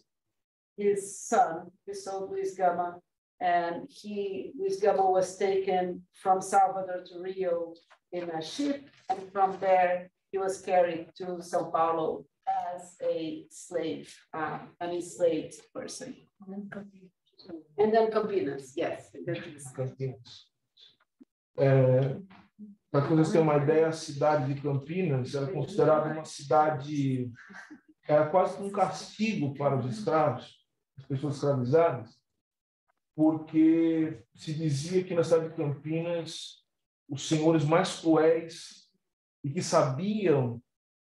his son, he sold Luis Gama and he, Luis Gabo was taken from Salvador to Rio in a ship, and from there he was carried to Sao Paulo as a slave, uh, an enslaved person. And then Campinas, yes. Campinas. É, Para vocês tenham uma ideia, a cidade de Campinas era considerada uma cidade, era quase um castigo para os escravos, as pessoas escravizadas, porque se dizia que na cidade de Campinas os senhores mais cruéis e que sabiam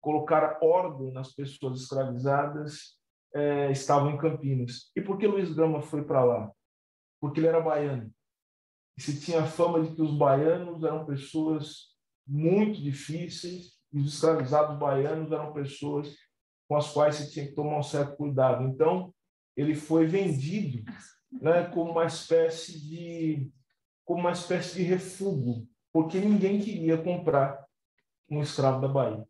colocar ordem nas pessoas escravizadas é, estavam em Campinas. E por que Luiz Gama foi para lá? Porque ele era baiano. E se tinha fama de que os baianos eram pessoas muito difíceis e os escravizados baianos eram pessoas com as quais se tinha que tomar um certo cuidado. Então, ele foi vendido né, como uma espécie de como uma espécie de refúgio, porque ninguém queria comprar um escravo da Bahia.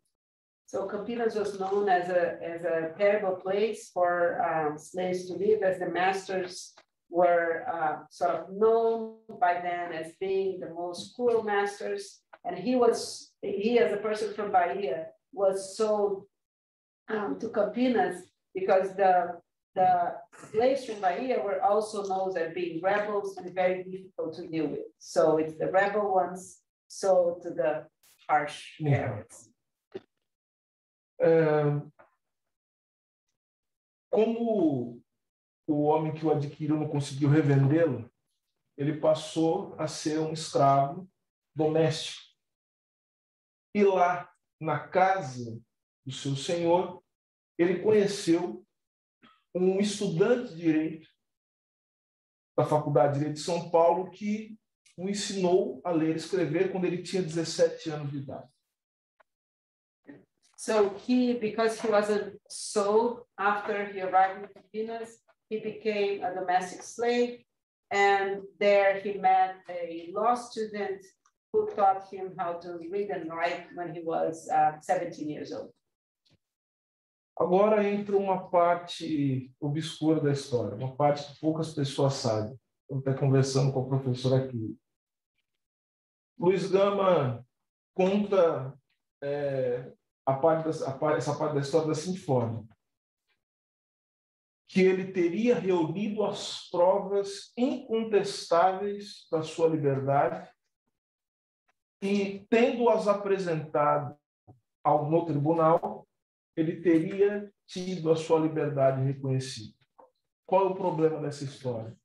So Campinas was known as a as a terrible place for um, slaves to live, as the masters were uh, sort of known by then as being the most cruel masters. And he was he, as a person from Bahia, was sold um, to Campinas because the the slaves from Bahia were also known as being rebels and very difficult to deal with. So it's the rebel ones sold to the harsh parents. Como o homem que o adquiriu não conseguiu revendê-lo, ele passou a ser um escravo doméstico. E lá, na casa do seu senhor, ele conheceu um estudante de direito da Faculdade de Direito de São Paulo que o ensinou a ler e escrever quando ele tinha 17 anos de idade. So he, because he wasn't sold after he arrived in Filipinas, he became a domestic slave, and there he met a law student who taught him how to read and write when he was uh, 17 years old. Agora entra uma parte obscura da história, uma parte que poucas pessoas sabem. Estou conversando com a professora aqui. Luiz Gama conta é, a parte da, a parte, essa parte da história da seguinte forma: que ele teria reunido as provas incontestáveis da sua liberdade e, tendo-as apresentado ao, no tribunal, ele teria tido a sua liberdade reconhecida. Qual é o problema dessa história?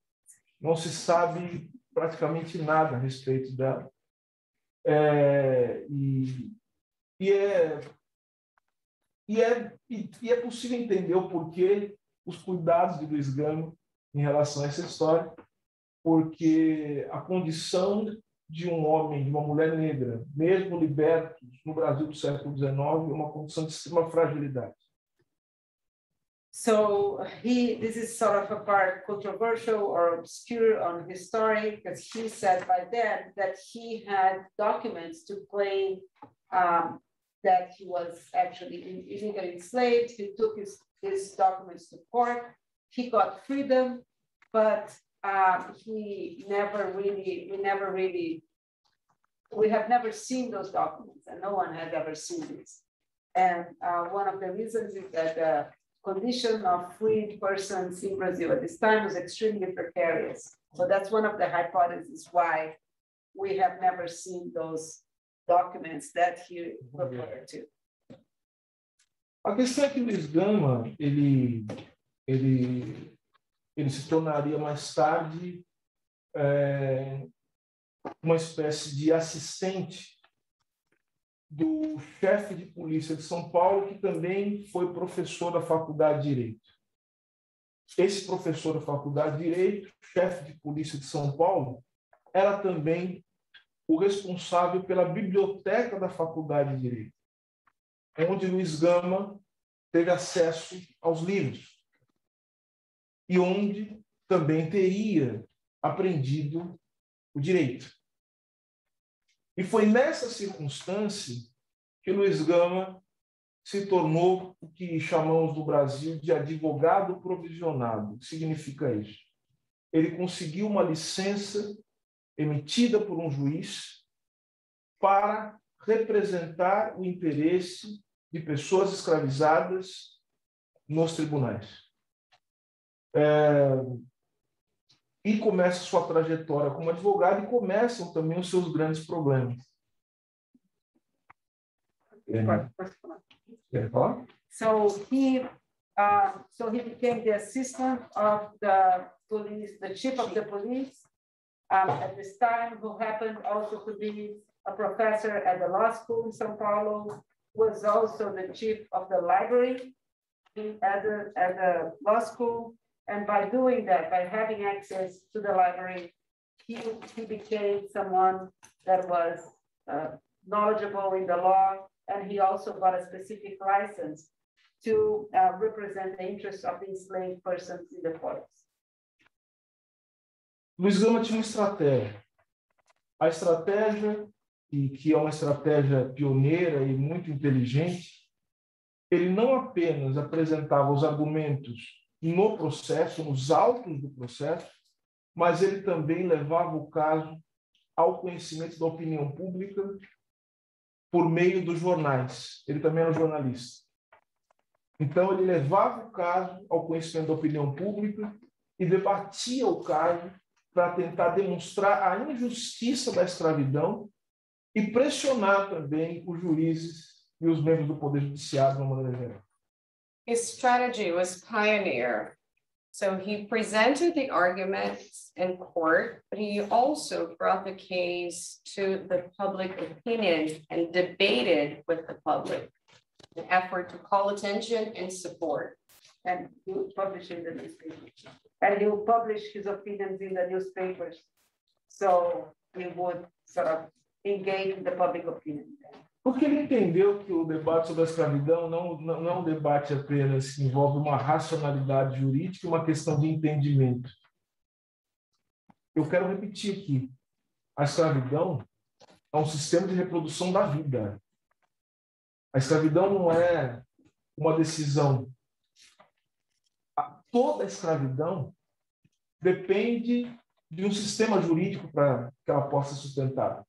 Não se sabe praticamente nada a respeito dela. É, e, e, é, e, é, e, e, é possível entender o porquê os cuidados de Luiz Gama em relação a essa história, porque a condição de um homem, de uma mulher negra, mesmo libertos no Brasil do século XIX, é uma condição de extrema fragilidade. So he, this is sort of a part controversial or obscure on his story because he said by then that he had documents to claim um, that he was actually illegally enslaved. He took his, his documents to court. He got freedom, but um, he never really, we never really, we have never seen those documents and no one has ever seen this. And uh, one of the reasons is that the condition of freed persons in Brazil at this time was extremely precarious. So that's one of the hypotheses why we have never seen those documents that he referred to. A questão é que Luiz Gama, ele, ele, ele se tornaria mais tarde é, uma espécie de assistente do chefe de polícia de São Paulo, que também foi professor da Faculdade de Direito. Esse professor da Faculdade de Direito, chefe de polícia de São Paulo, era também o responsável pela biblioteca da Faculdade de Direito, onde Luiz Gama teve acesso aos livros e onde também teria aprendido o direito. E foi nessa circunstância que Luiz Gama se tornou o que chamamos no Brasil de advogado provisionado. O que significa isso? Ele conseguiu uma licença emitida por um juiz para representar o interesse de pessoas escravizadas nos tribunais. É, e começa sua trajetória como advogado e começam também os seus grandes problemas. Quer falar? So he, uh, so he became the assistant of the police, the chief of the police, um, at this time, who happened also to be a professor at the law school in São Paulo, was also the chief of the library at the, at the law school. And by doing that, by having access to the library, he, he became someone that was uh, knowledgeable in the law. And he also got a specific license to uh, represent the interests of enslaved persons in the courts. Luiz Gama tinha uma estratégia. A estratégia, e que é uma estratégia pioneira e muito inteligente, ele não apenas apresentava os argumentos no processo, nos autos do processo, mas ele também levava o caso ao conhecimento da opinião pública por meio dos jornais. Ele também era jornalista. Então, ele levava o caso ao conhecimento da opinião pública e debatia o caso para tentar demonstrar a injustiça da escravidão e pressionar também os juízes e os membros do Poder Judiciário de uma maneira geral. His strategy was pioneer. So he presented the arguments in court, but he also brought the case to the public opinion and debated with the public, an effort to call attention and support. And would publish in the newspapers. And would publish his opinions in the newspapers. So he would sort of engage the public opinion. Porque ele entendeu que o debate sobre a escravidão não, não, não é um debate apenas envolve uma racionalidade jurídica, uma questão de entendimento. Eu quero repetir aqui: a escravidão é um sistema de reprodução da vida. A escravidão não é uma decisão. Toda a escravidão depende de um sistema jurídico para que ela possa ser sustentada.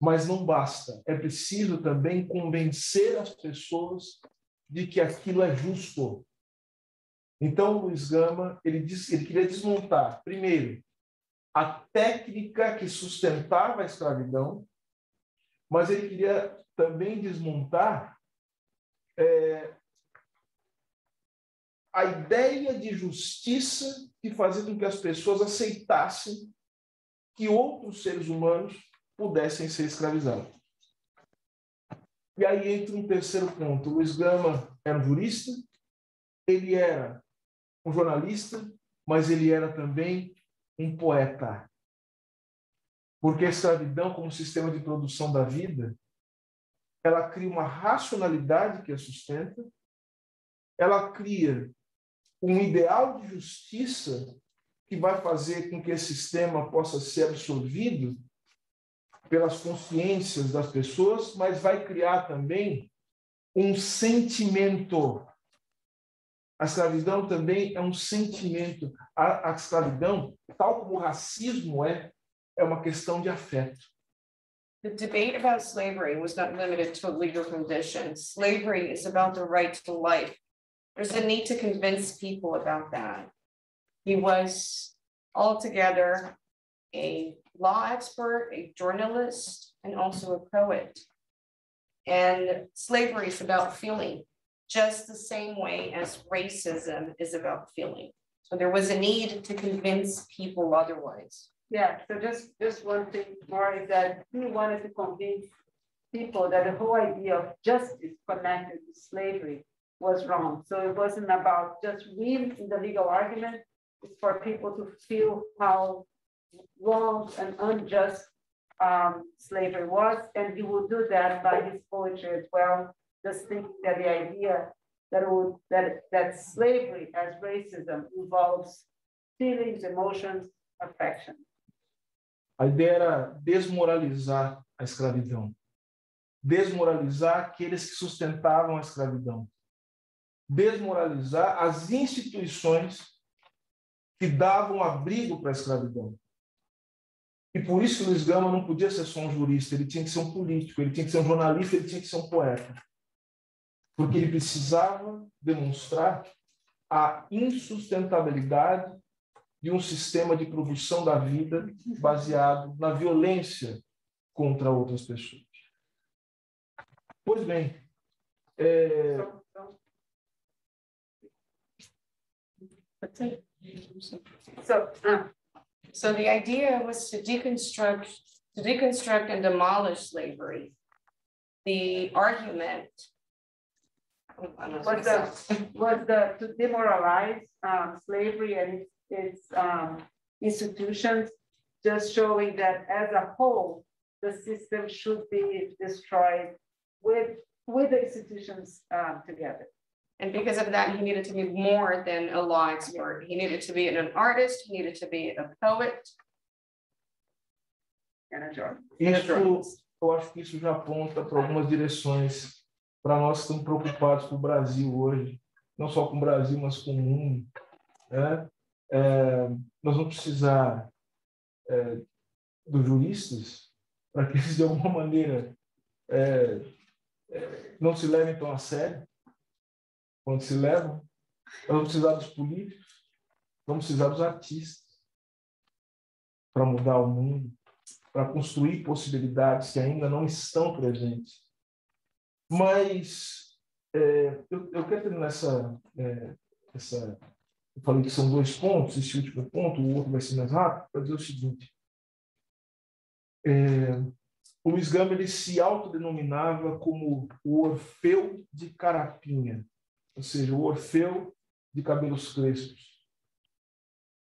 Mas não basta, é preciso também convencer as pessoas de que aquilo é justo. Então, Luiz Gama, ele, disse, ele queria desmontar, primeiro, a técnica que sustentava a escravidão, mas ele queria também desmontar é, a ideia de justiça que fazia com que as pessoas aceitassem que outros seres humanos pudessem ser escravizados. E aí entra um terceiro ponto. Luiz Gama era um jurista, ele era um jornalista, mas ele era também um poeta. Porque a escravidão, como sistema de produção da vida, ela cria uma racionalidade que a sustenta, ela cria um ideal de justiça que vai fazer com que esse sistema possa ser absorvido pelas consciências das pessoas, mas vai criar também um sentimento. A escravidão também é um sentimento. A, a escravidão, tal como o racismo é, é uma questão de afeto. The debate about slavery was not limited to legal conditions. Slavery is about the right to life. There's a need to convince people about that. He was altogether a law expert, a journalist, and also a poet. And slavery is about feeling, just the same way as racism is about feeling. So there was a need to convince people otherwise. Yeah, so just, just one thing more is that he wanted to convince people that the whole idea of justice connected to slavery was wrong. So it wasn't about just win in the legal argument, it's for people to feel how wrong and unjust um, slavery was, and he will do that by his poetry as well, just thinking that the idea that, would, that, that slavery as racism involves feelings, emotions, affection. A ideia era desmoralizar a escravidão, desmoralizar aqueles que sustentavam a escravidão, desmoralizar as instituições que davam abrigo para a escravidão. E por isso Luiz Gama não podia ser só um jurista, ele tinha que ser um político, ele tinha que ser um jornalista, ele tinha que ser um poeta. Porque ele precisava demonstrar a insustentabilidade de um sistema de produção da vida baseado na violência contra outras pessoas. Pois bem, é... So, uh, so the idea was to deconstruct, to deconstruct and demolish slavery. The argument. Was the, was the, to demoralize um, slavery and its, its um, institutions, just showing that as a whole, the system should be destroyed with, with the institutions um, together. And because of that, he needed to be more than a law expert. He needed to be an artist, he needed to be a poet. And a journalist. Isso, eu acho que isso já aponta para algumas direções para nós que estamos preocupados com o Brasil hoje, não só com o Brasil, mas com o mundo. Né? É, nós vamos precisar é, dos juristas para que eles, de alguma maneira, é, é não se levem tão a sério quando se levam. Vamos precisar dos políticos, vamos precisar dos artistas para mudar o mundo, para construir possibilidades que ainda não estão presentes. Mas é, eu, eu, quero terminar essa, é, essa. Eu falei que são dois pontos, esse último ponto, o outro vai ser mais rápido, para dizer o seguinte. É, o Luiz Gama ele se autodenominava como o Orfeu de Carapinha ou seja, o Orfeu de cabelos crespos.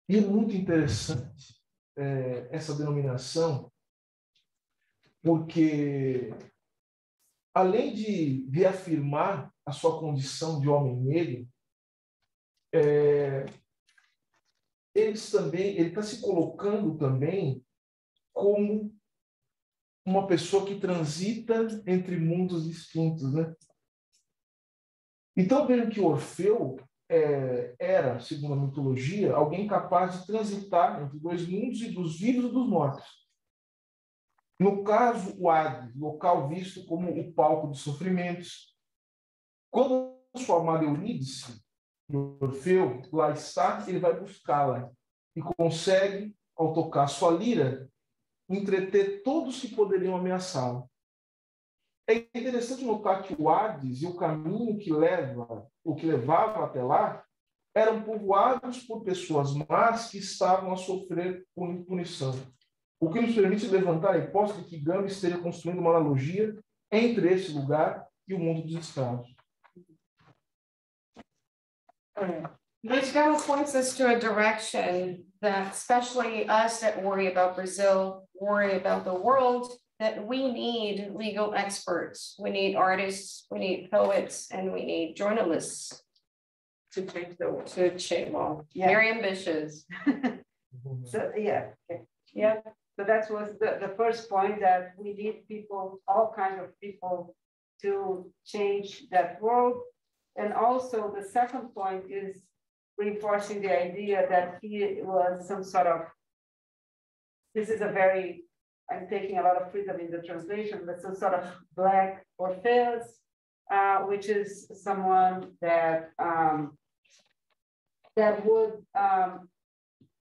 E é muito interessante é, essa denominação, porque além de reafirmar a sua condição de homem negro, é, eles também, ele está se colocando também como uma pessoa que transita entre mundos distintos, né? Então vejam que Orfeu é, era, segundo a mitologia, alguém capaz de transitar entre dois mundos e dos vivos e dos mortos. No caso, o Hades, local visto como o palco de sofrimentos. Quando transformado Eurídice, Orfeu, lá está, ele vai buscá-la e consegue, ao tocar sua lira, entreter todos que poderiam ameaçá-la. É interessante notar que o Hades e o caminho que leva, o que levava até lá, eram povoados por pessoas más que estavam a sofrer punição. O que nos permite levantar a hipótese de que Gama esteja construindo uma analogia entre esse lugar e o mundo dos escravos. Which kind points us to a direction that especially us that worry about Brazil, worry about the world, that we need legal experts. We need artists, we need poets, and we need journalists To change the world. to change, well, Yeah. very ambitious. So, yeah, okay. Yeah. So that was the, the first point that we need people, all kinds of people to change that world. And also the second point is reinforcing the idea that he was some sort of, this is a very, I'm taking a lot of freedom in the translation, but some sort of black Orpheus, uh, which is someone that, um, that would, um,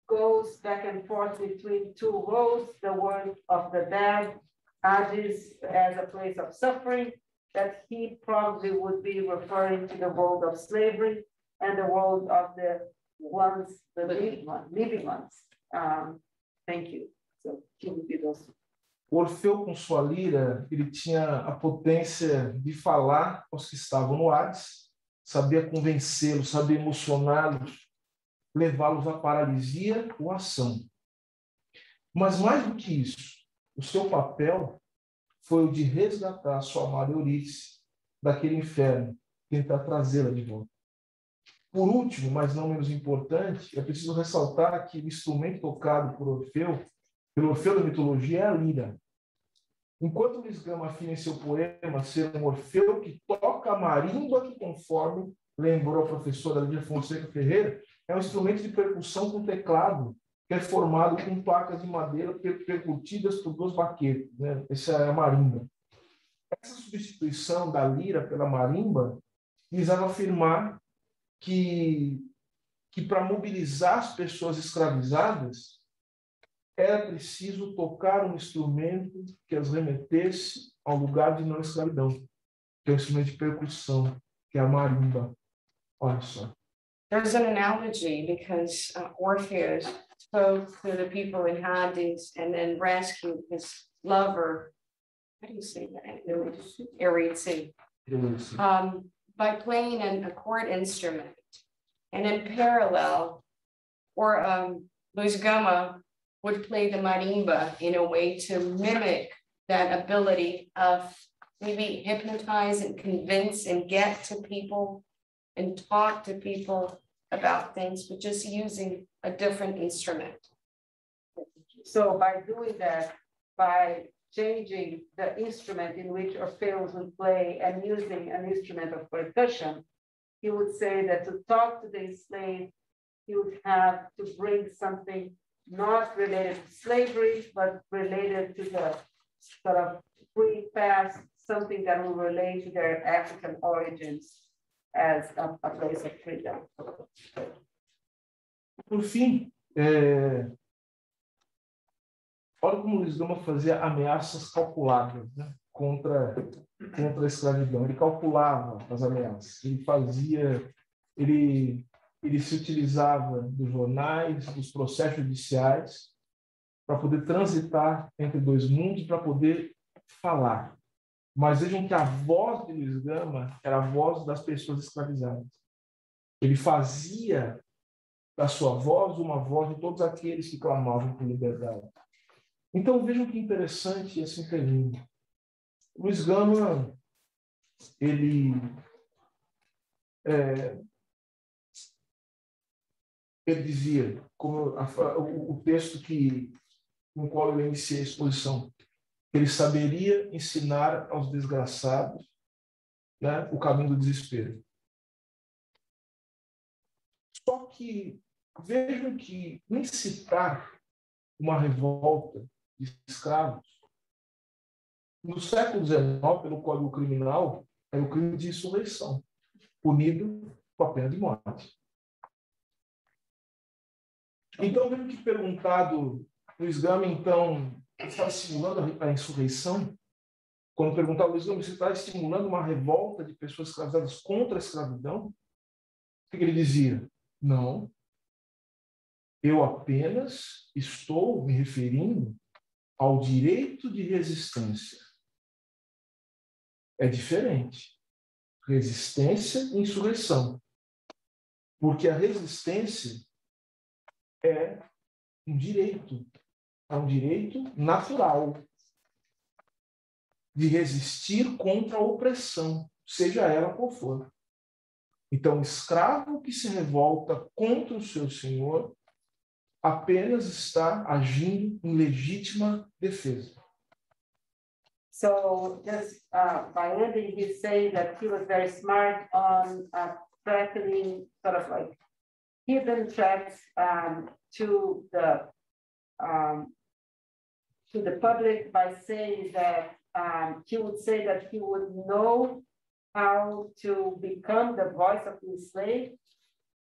goes back and forth between two worlds, the world of the dead, Hades as a place of suffering, that he probably would be referring to the world of slavery and the world of the ones, the living living ones. Um, thank you. O Orfeu, com sua lira, ele tinha a potência de falar aos que estavam no Hades, sabia convencê-los, sabia emocioná-los, levá-los à paralisia ou ação. Mas mais do que isso, o seu papel foi o de resgatar sua amada Euridice daquele inferno, tentar trazê-la de volta. Por último, mas não menos importante, é preciso ressaltar que o instrumento tocado por Orfeu, pelo Orfeu da mitologia, é a lira. Enquanto Luiz Gama afina em seu poema ser um Orfeu que toca a marimba, que conforme lembrou a professora Lídia Fonseca Ferreira, é um instrumento de percussão com teclado, que é formado com placas de madeira per- percutidas por duas baquetas. Né? Essa é a marimba. Essa substituição da lira pela marimba visava afirmar que, que para mobilizar as pessoas escravizadas, era preciso tocar um instrumento que as remetesse ao lugar de não escravidão, que é o instrumento de percussão, que é a marimba. Olha só. There's an analogy because uh, Orpheus spoke to the people in Hades and then rescued his lover. How do you say that? Eurydice. Um, by playing an, accord instrument. And in parallel, or um, Luis Gama would play the marimba in a way to mimic that ability of maybe hypnotize and convince and get to people and talk to people about things, but just using a different instrument. So by doing that, by changing the instrument in which Orpheus would play and using an instrument of percussion, he would say that to talk to the enslaved, he would have to bring something not related to slavery, but related to the sort of free past, something that will relate to their African origins as a, a place of freedom. Por fim, é, olha como Luiz Gama fazia ameaças calculadas né, contra, contra a escravidão. Ele calculava as ameaças, ele fazia, ele, ele se utilizava dos jornais, dos processos judiciais, para poder transitar entre dois mundos, para poder falar. Mas vejam que a voz de Luiz Gama era a voz das pessoas escravizadas. Ele fazia da sua voz uma voz de todos aqueles que clamavam por liberdade. Então vejam que interessante esse interlíneo. Luiz Gama, ele é, ele dizia, como a, o, o texto que com o qual eu iniciei a exposição, ele saberia ensinar aos desgraçados né, o caminho do desespero. Só que vejam que incitar uma revolta de escravos no século XIX, pelo Código Criminal, era o crime de insurreição, punido com a pena de morte. Então, vejam que perguntado, Luiz Gama, então, estava estimulando a insurreição? Quando perguntava Luiz Gama, você está estimulando uma revolta de pessoas escravizadas contra a escravidão? O que ele dizia? Não, eu apenas estou me referindo ao direito de resistência. É diferente. Resistência e insurreição. Porque a resistência é um direito, é um direito natural de resistir contra a opressão, seja ela qual for. Então, o escravo que se revolta contra o seu senhor apenas está agindo em legítima defesa. So just uh, by ending, he's saying that he was very smart on uh, threatening sort of like hidden threats um, to the um, to the public by saying that um, he would say that he would know how to become the voice of the slave.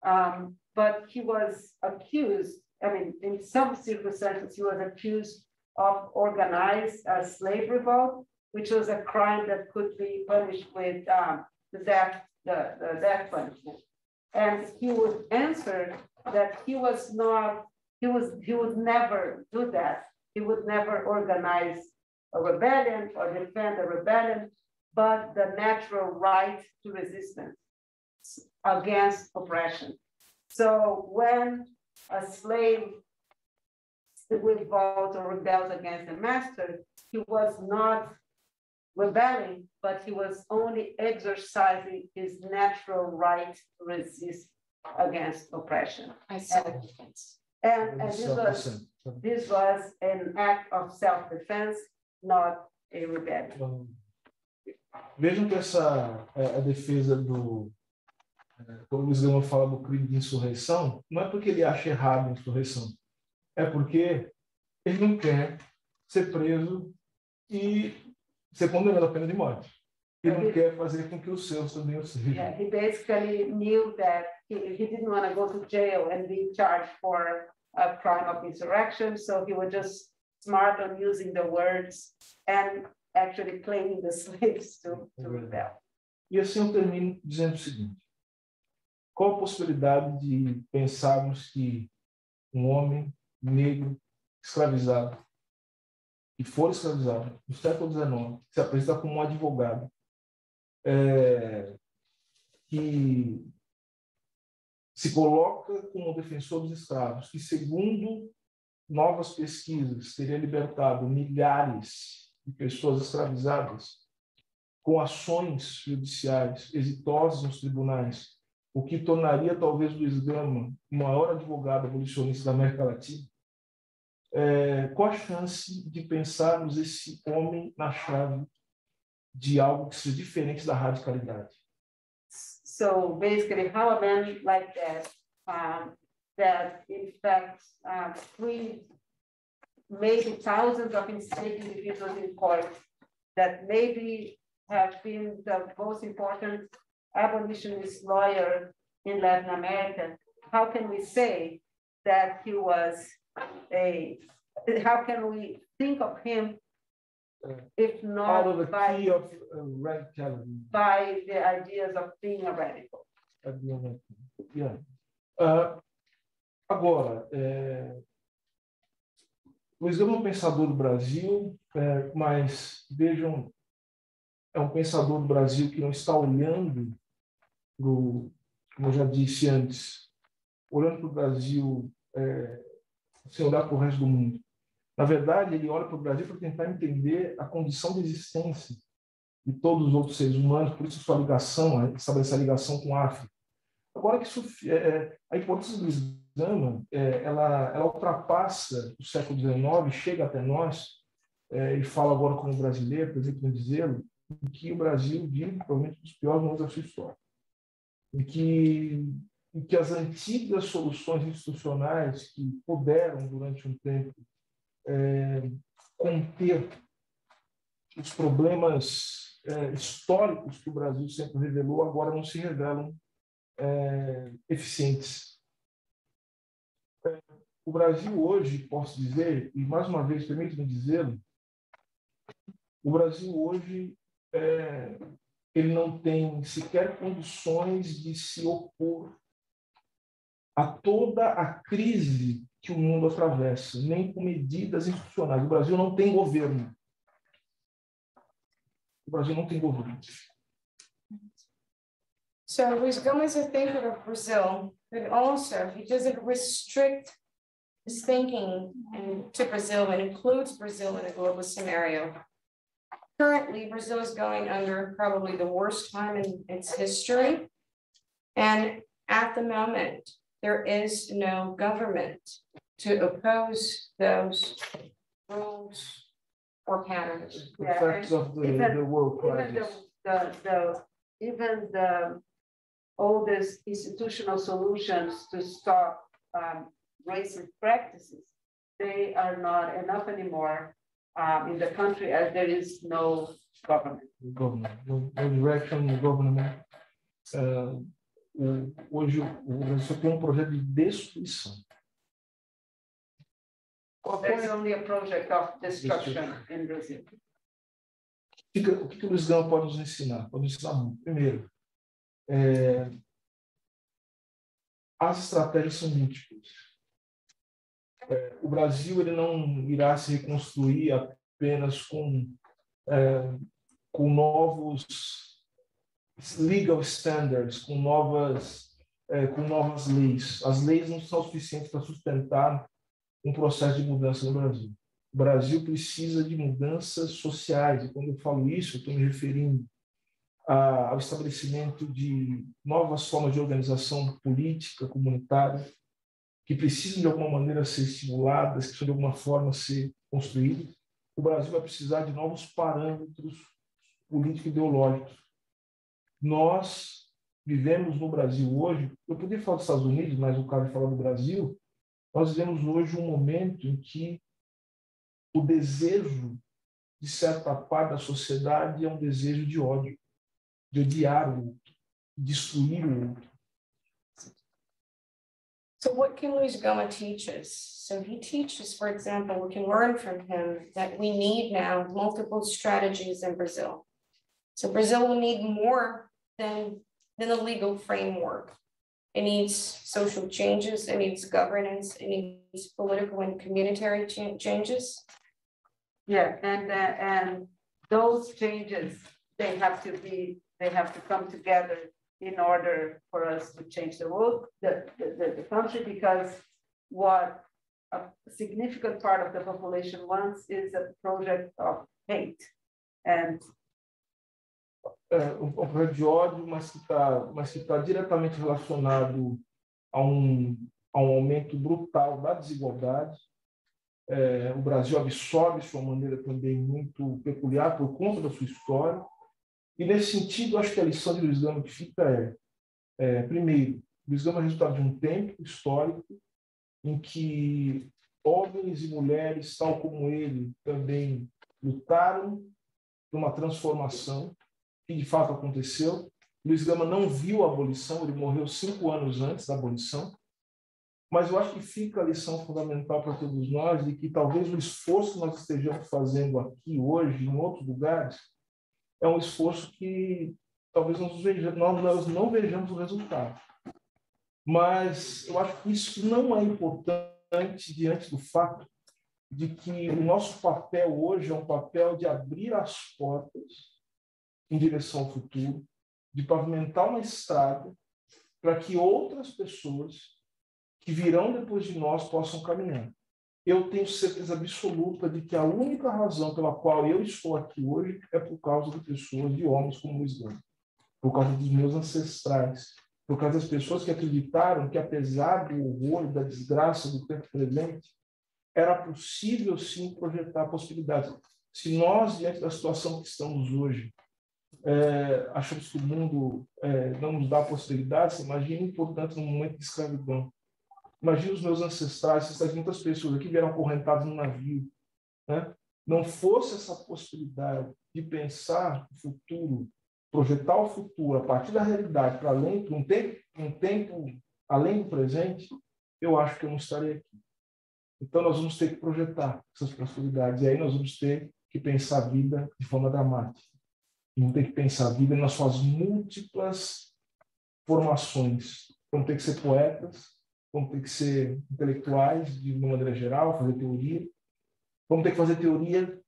Um, but he was accused, I mean, in some circumstances, he was accused of organized uh, slave revolt, which was a crime that could be punished with um, the death, the, the death punishment. And he would answer that he was not, he was, he would never do that. He would never organize a rebellion or defend a rebellion, but the natural right to resistance against oppression. So when a slave revolts or rebels against the master, he was not rebelling, but he was only exercising his natural right to resist against oppression. I self-defense. And, and this was this was an act of self-defense, not a rebellion. Vejam que essa é a defesa do. Quando o Luiz Gama fala do crime de insurreição, não é porque ele acha errado a insurreição, é porque ele não quer ser preso e ser condenado à pena de morte. Ele não quer fazer com que os seus também o sejam. Yeah, he basically knew that he, he didn't want to go to jail and be charged for a crime of insurrection, so he was just smart on using the words and actually claiming the slaves to, to rebel. E assim eu termino dizendo o seguinte: qual a possibilidade de pensarmos que um homem negro escravizado, que for escravizado no século XIX, se apresenta como um advogado, é, que se coloca como defensor dos escravos, que segundo novas pesquisas teria libertado milhares de pessoas escravizadas com ações judiciais exitosas nos tribunais, o que tornaria talvez Luiz Gama o maior advogado abolicionista da América Latina. É, qual a chance de pensarmos esse homem na chave de algo que seja diferente da radicalidade? So basically, how a man like that, um, that in fact, uh, free maybe thousands of enslaved individuals in court that maybe have been the most important abolitionist lawyer in Latin America, how can we say that he was a, how can we think of him if Out of the not by, key of uh, radicality. by the ideas of being a radical? Yeah. Ah, agora, é, Luiz é um pensador do Brasil, é, mas vejam, é um pensador do Brasil que não está olhando para como eu já disse antes, olhando para o Brasil é, sem olhar para o resto do mundo. Na verdade, ele olha para o Brasil para tentar entender a condição de existência de todos os outros seres humanos, por isso sua ligação, estabelecer a ligação com a África. Agora que isso, é, a importância do Islã, é, ela, ela ultrapassa o século XIX, chega até nós, é, e fala agora como brasileiro, por exemplo, dizê-lo, que o Brasil vive provavelmente um dos piores momentos da sua história. E que, em que as antigas soluções institucionais que puderam, durante um tempo, é, conter os problemas é, históricos que o Brasil sempre revelou, agora não se revelam é, eficientes. É, o Brasil hoje, posso dizer, e mais uma vez, permite-me dizê-lo, o Brasil hoje é, ele não tem sequer condições de se opor a toda a crise que o mundo atravessa, nem com medidas institucionais. O Brasil não tem governo. O Brasil não tem governo. So Luis Gomez, a thinker of Brazil, but also he doesn't restrict his thinking to Brazil and includes Brazil in a global scenario. Currently, Brazil is going under probably the worst time in its history. And at the moment, there is no government to oppose those rules or patterns. The Yeah, of the, even- the world Even the, crisis. the, the, even the oldest institutional solutions to stop um, racist practices, they are not enough anymore um, in the country as there is no government. government, no, no direction, no government. Ah, o- hoje o Brasil tem um projeto de destruição. Qual There's only a project of destruction in Brazil. O que, o que que o Luiz Gama pode nos ensinar? Pode nos ensinar muito. Primeiro, é, as estratégias são múltiplas. É, o Brasil ele não irá se reconstruir apenas com, é, com novos legal standards, com novas, é, com novas leis. As leis não são suficientes para sustentar um processo de mudança no Brasil. O Brasil precisa de mudanças sociais, e quando eu falo isso, estou me referindo a- ao estabelecimento de novas formas de organização política, comunitária, que precisam de alguma maneira ser estimuladas, que precisam de alguma forma ser construídas. O Brasil vai precisar de novos parâmetros político-ideológicos. Nós vivemos no Brasil hoje, eu poderia falar dos Estados Unidos, mas o caso de falar do Brasil, nós vivemos hoje um momento em que o desejo de certa parte da sociedade é um desejo de ódio, de odiar o outro, de destruir o outro. So what can Luis Goma teach us? So he teaches, for example, we can learn from him that we need now multiple strategies in Brazil. So Brazil will need more than, than a legal framework. It needs social changes, it needs governance, it needs political and communitary cha- changes. Yeah, and, uh, and those changes, they have to be, they have to come together in order for us to change the world, the, the, the- the country, because what a significant part of the population wants is a project of hate. And É, um um projeto de ódio, mas que está mas que tá diretamente relacionado a um, a um aumento brutal da desigualdade. É, o Brasil absorve de uma maneira também muito peculiar por conta da sua história. E, nesse sentido, acho que a lição de Luiz Gama que fica é, é primeiro, Luiz Gama é resultado de um tempo histórico em que homens e mulheres, tal como ele, também lutaram por uma transformação que de fato aconteceu. Luiz Gama não viu a abolição, ele morreu cinco anos antes da abolição. Mas eu acho que fica a lição fundamental para todos nós de que talvez o esforço que nós estejamos fazendo aqui hoje, em outros lugares, é um esforço que talvez nós, nós não vejamos o resultado. Mas eu acho que isso não é importante diante do fato de que o nosso papel hoje é um papel de abrir as portas em direção ao futuro, de pavimentar uma estrada para que outras pessoas que virão depois de nós possam caminhar. Eu tenho certeza absoluta de que a única razão pela qual eu estou aqui hoje é por causa de pessoas, de homens como Luiz Gama, por causa dos meus ancestrais, por causa das pessoas que acreditaram que, apesar do horror, da desgraça do tempo presente, era possível sim projetar possibilidades. Se nós, diante da situação que estamos hoje, é, achamos que o mundo é, não nos dá possibilidades, imagine, portanto, no momento de escravidão. Imagine os meus ancestrais, essas muitas pessoas aqui vieram acorrentadas no navio. Né? Não fosse essa possibilidade de pensar o futuro, projetar o futuro a partir da realidade para além, para um tempo, um tempo além do presente, eu acho que eu não estaria aqui. Então, nós vamos ter que projetar essas possibilidades. E aí nós vamos ter que pensar a vida de forma dramática. Vamos ter que pensar a vida nas suas múltiplas formações. Vamos ter que ser poetas, vamos ter que ser intelectuais de uma maneira geral, fazer teoria. Vamos ter que fazer teoria,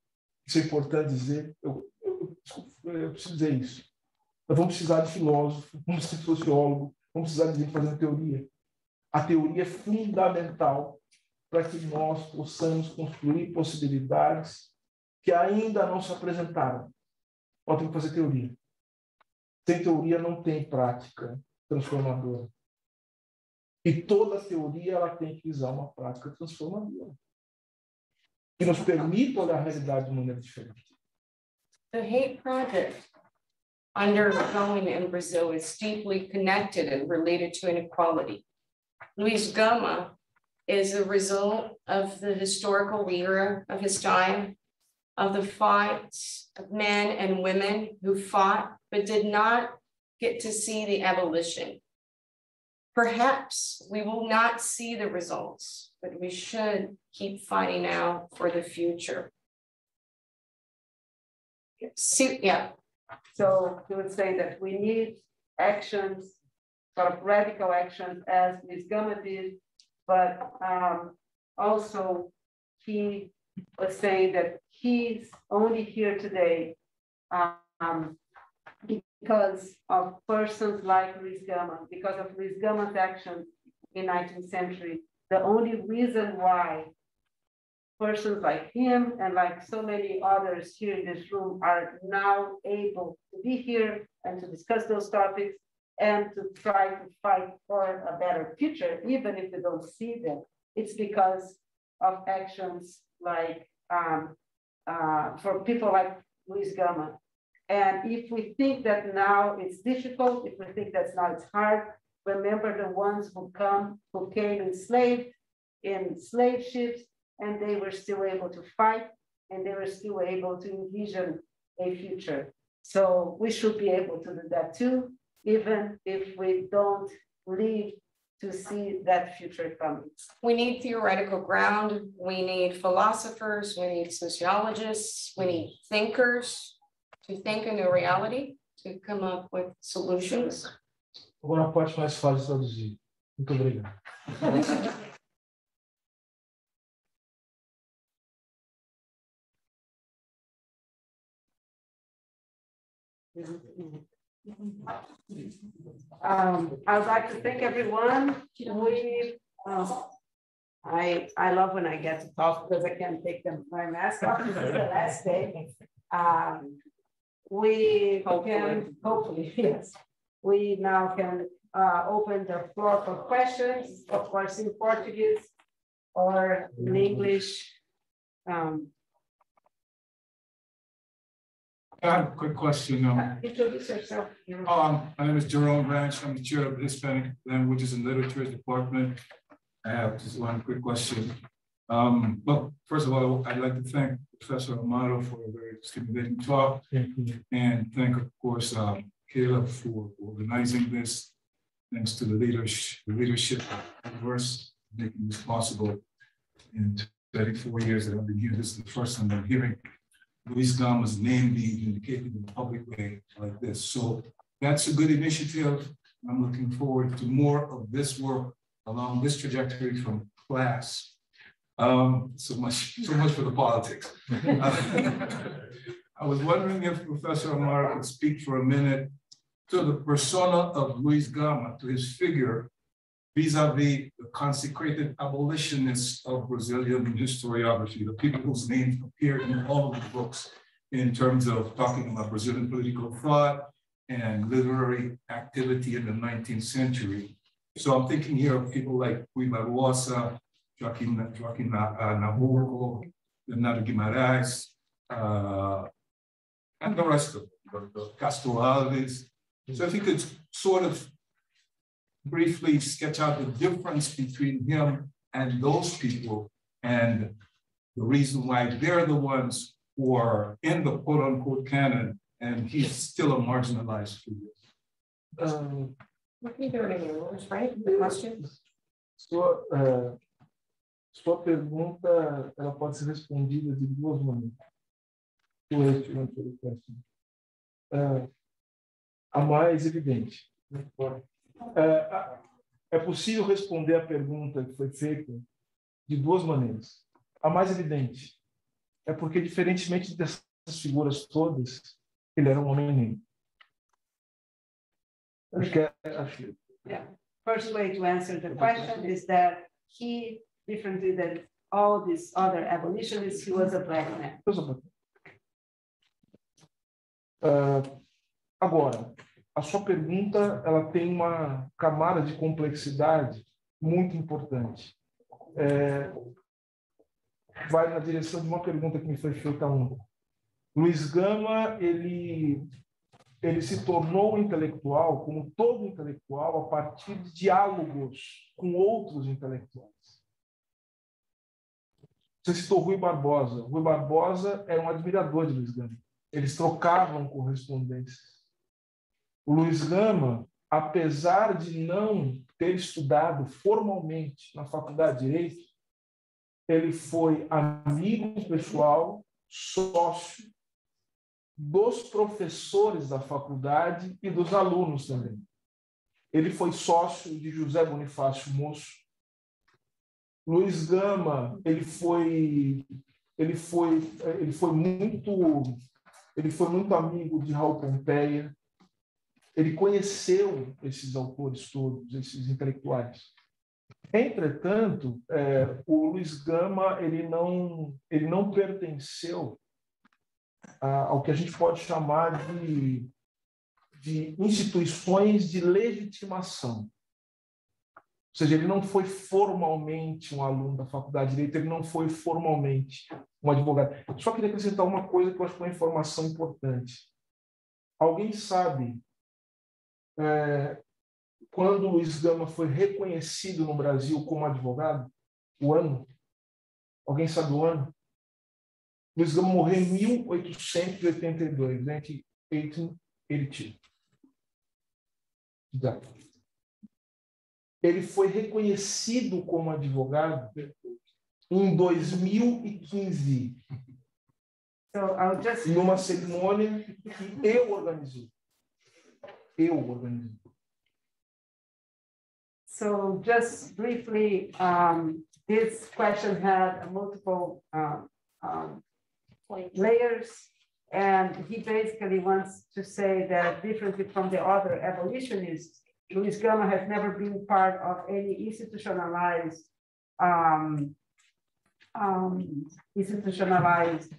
isso é importante dizer. Eu, eu, eu preciso dizer isso. Nós vamos precisar de filósofo, vamos precisar de sociólogo, vamos precisar de gente fazendo teoria. A teoria é fundamental para que nós possamos construir possibilidades que ainda não se apresentaram. Nós temos que fazer teoria. Sem teoria não tem prática transformadora. E toda teoria ela tem que visar uma prática transformadora. Que nos permita olhar a realidade de maneira diferente. The hate project undergoing in Brazil is deeply connected and related to inequality. Luis Gama is a result of the historical era of his time, of the of men and women who fought but did not get to see the abolition. Perhaps we will not see the results, but we should keep fighting now for the future. See, yeah, So he would say that we need actions, sort of radical actions as Ms. Gama did, but um, also he was saying that he's only here today um, because of persons like Luis Gama, because of Luis Gama's actions in 19th century. The only reason why persons like him and like so many others here in this room are now able to be here and to discuss those topics and to try to fight for a better future, even if we don't see them. It's because of actions like um, uh, for people like Luis Gama. And if we think that now it's difficult, if we think that now it's hard, remember the ones who come, who came enslaved in slave ships, and they were still able to fight and they were still able to envision a future. So we should be able to do that too, even if we don't live to see that future coming. we need theoretical ground, we need philosophers, we need sociologists, we need thinkers to think in a reality, to come up with solutions. Agora a parte mais fácil de traduzir. Muito obrigado. Um, I'd like to thank everyone. We, uh, I, I love when I get to talk because I can't take them my mask off. This is the last day. Um, we can, hopefully, yes. We now can, uh, open the floor for questions, of course, in Portuguese or in English. Um, I have a quick question. Um, introduce yourself. um, my name is Jerome Branch. I'm the chair of the Hispanic Languages and Literatures Department. I have just one quick question. Um, well, first of all, I'd like to thank Professor Amato for a very stimulating talk and thank, of course, um, Caleb for organizing this. Thanks to the leadership, the leadership of Verse making this possible. In thirty-four years that I've been here, this is the first time I'm hearing Luis Gama's name being indicated in a public way like this. So that's a good initiative. I'm looking forward to more of this work along this trajectory from class. Um, so much, so much for the politics. I was wondering if Professor Amar could speak for a minute to the persona of Luis Gama, to his figure, vis-a-vis the consecrated abolitionists of Brazilian historiography, the people whose names appear in all of the books in terms of talking about Brazilian political thought and literary activity in the 19th century. So I'm thinking here of people like Rui Joaquim, Joaquim uh, Nabuco, Leonardo Guimarães, uh, and the rest of them, the, the Castro Alves. So if you could sort of briefly sketch out the difference between him and those people and the reason why they're the ones who are in the quote unquote canon and he's still a marginalized figure. Um, We can do it in English, right? The questions? sua, eh, sua pergunta ela pode ser respondida de duas maneiras. To answer the question. Eh, a mais evidente. É, é possível responder a pergunta que foi feita de duas maneiras. A mais evidente é porque, diferentemente dessas figuras todas, ele era um homem negro. Acho que é, acho que First way to answer the question is that he, differently than all these other abolitionists, he was a black man. Ah, agora, a sua pergunta ela tem uma camada de complexidade muito importante. É, vai na direção de uma pergunta que me foi feita ontem. Luiz Gama, ele, ele se tornou intelectual, como todo intelectual, a partir de diálogos com outros intelectuais. Você citou Rui Barbosa. Rui Barbosa era um admirador de Luiz Gama. Eles trocavam correspondências. O Luiz Gama, apesar de não ter estudado formalmente na Faculdade de Direito, ele foi amigo pessoal, sócio dos professores da faculdade e dos alunos também. Ele foi sócio de José Bonifácio Moço. Luiz Gama, ele foi ele foi ele foi muito ele foi muito amigo de Raul Pompeia. Ele conheceu esses autores todos, esses intelectuais. Entretanto, é, o Luiz Gama ele não ele não pertenceu ao que a gente pode chamar de, de instituições de legitimação. Ou seja, ele não foi formalmente um aluno da faculdade de Direito, ele não foi formalmente um advogado. Só queria acrescentar uma coisa que eu acho que é uma informação importante. Alguém sabe é, quando Luiz Gama foi reconhecido no Brasil como advogado? O ano? Alguém sabe o ano? Luiz Gama morreu em 1882, né? 1882. Ele foi reconhecido como advogado em 2015. So just... Em uma cerimônia que eu organizei. Eu organizei. So just briefly, um, this question had multiple um, um, layers. And he basically wants to say that differently from the other abolitionists, Luis Gama has never been part of any institutionalized um, um, institutionalized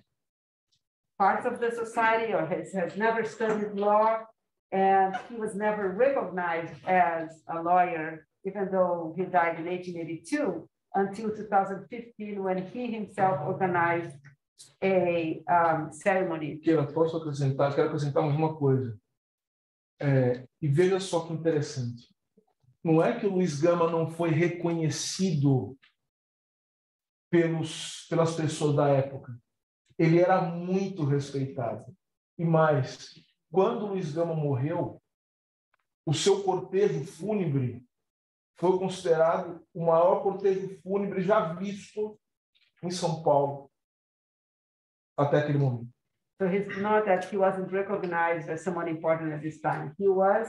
parts of the society or has, has never studied law and he was never recognized as a lawyer, even though he died in 1882 until 2015 when he himself organized a um, ceremony. Keila, posso acrescentar? Quero acrescentar mais uma coisa. É, e veja só que interessante. Não é que o Luiz Gama não foi reconhecido pelos, pelas pessoas da época. Ele era muito respeitado. E mais, quando Luiz Gama morreu, o seu cortejo fúnebre foi considerado o maior cortejo fúnebre já visto em São Paulo até aquele momento. So it's not that he wasn't recognized as someone important at this time. He was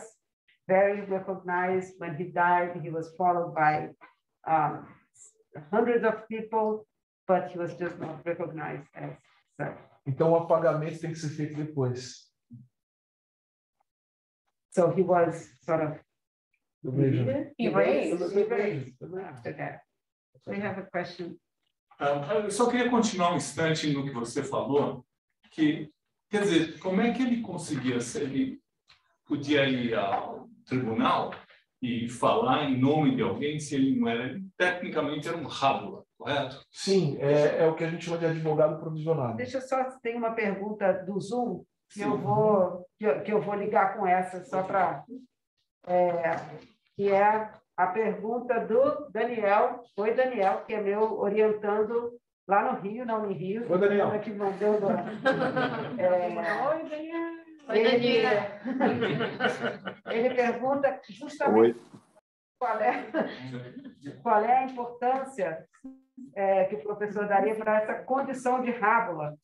very recognized when he died. He was followed by um, hundreds of people, but he was just not recognized as such. Então o apagamento tem que ser feito depois. So he was sort of erased. Erased. After that. We have a question. Ah, eu só queria continuar um instante no que você falou, que, quer dizer, como é que ele conseguia, se ele podia ir ao tribunal e falar em nome de alguém se ele não era, ele, tecnicamente era um rábula, correto? Sim, é, é o que a gente chama de advogado provisional. Deixa eu só, tem uma pergunta do Zoom, que eu vou, que eu, que eu vou ligar com essa só para... É, que é a pergunta do Daniel. Oi, Daniel, que é meu orientando lá no Rio, não no Rio. Oi, Daniel. Que mandou do... é... Oi, Daniel. Oi, ele... ele pergunta justamente Oi. Qual, é, qual é a importância é, que o professor daria para essa condição de rábula,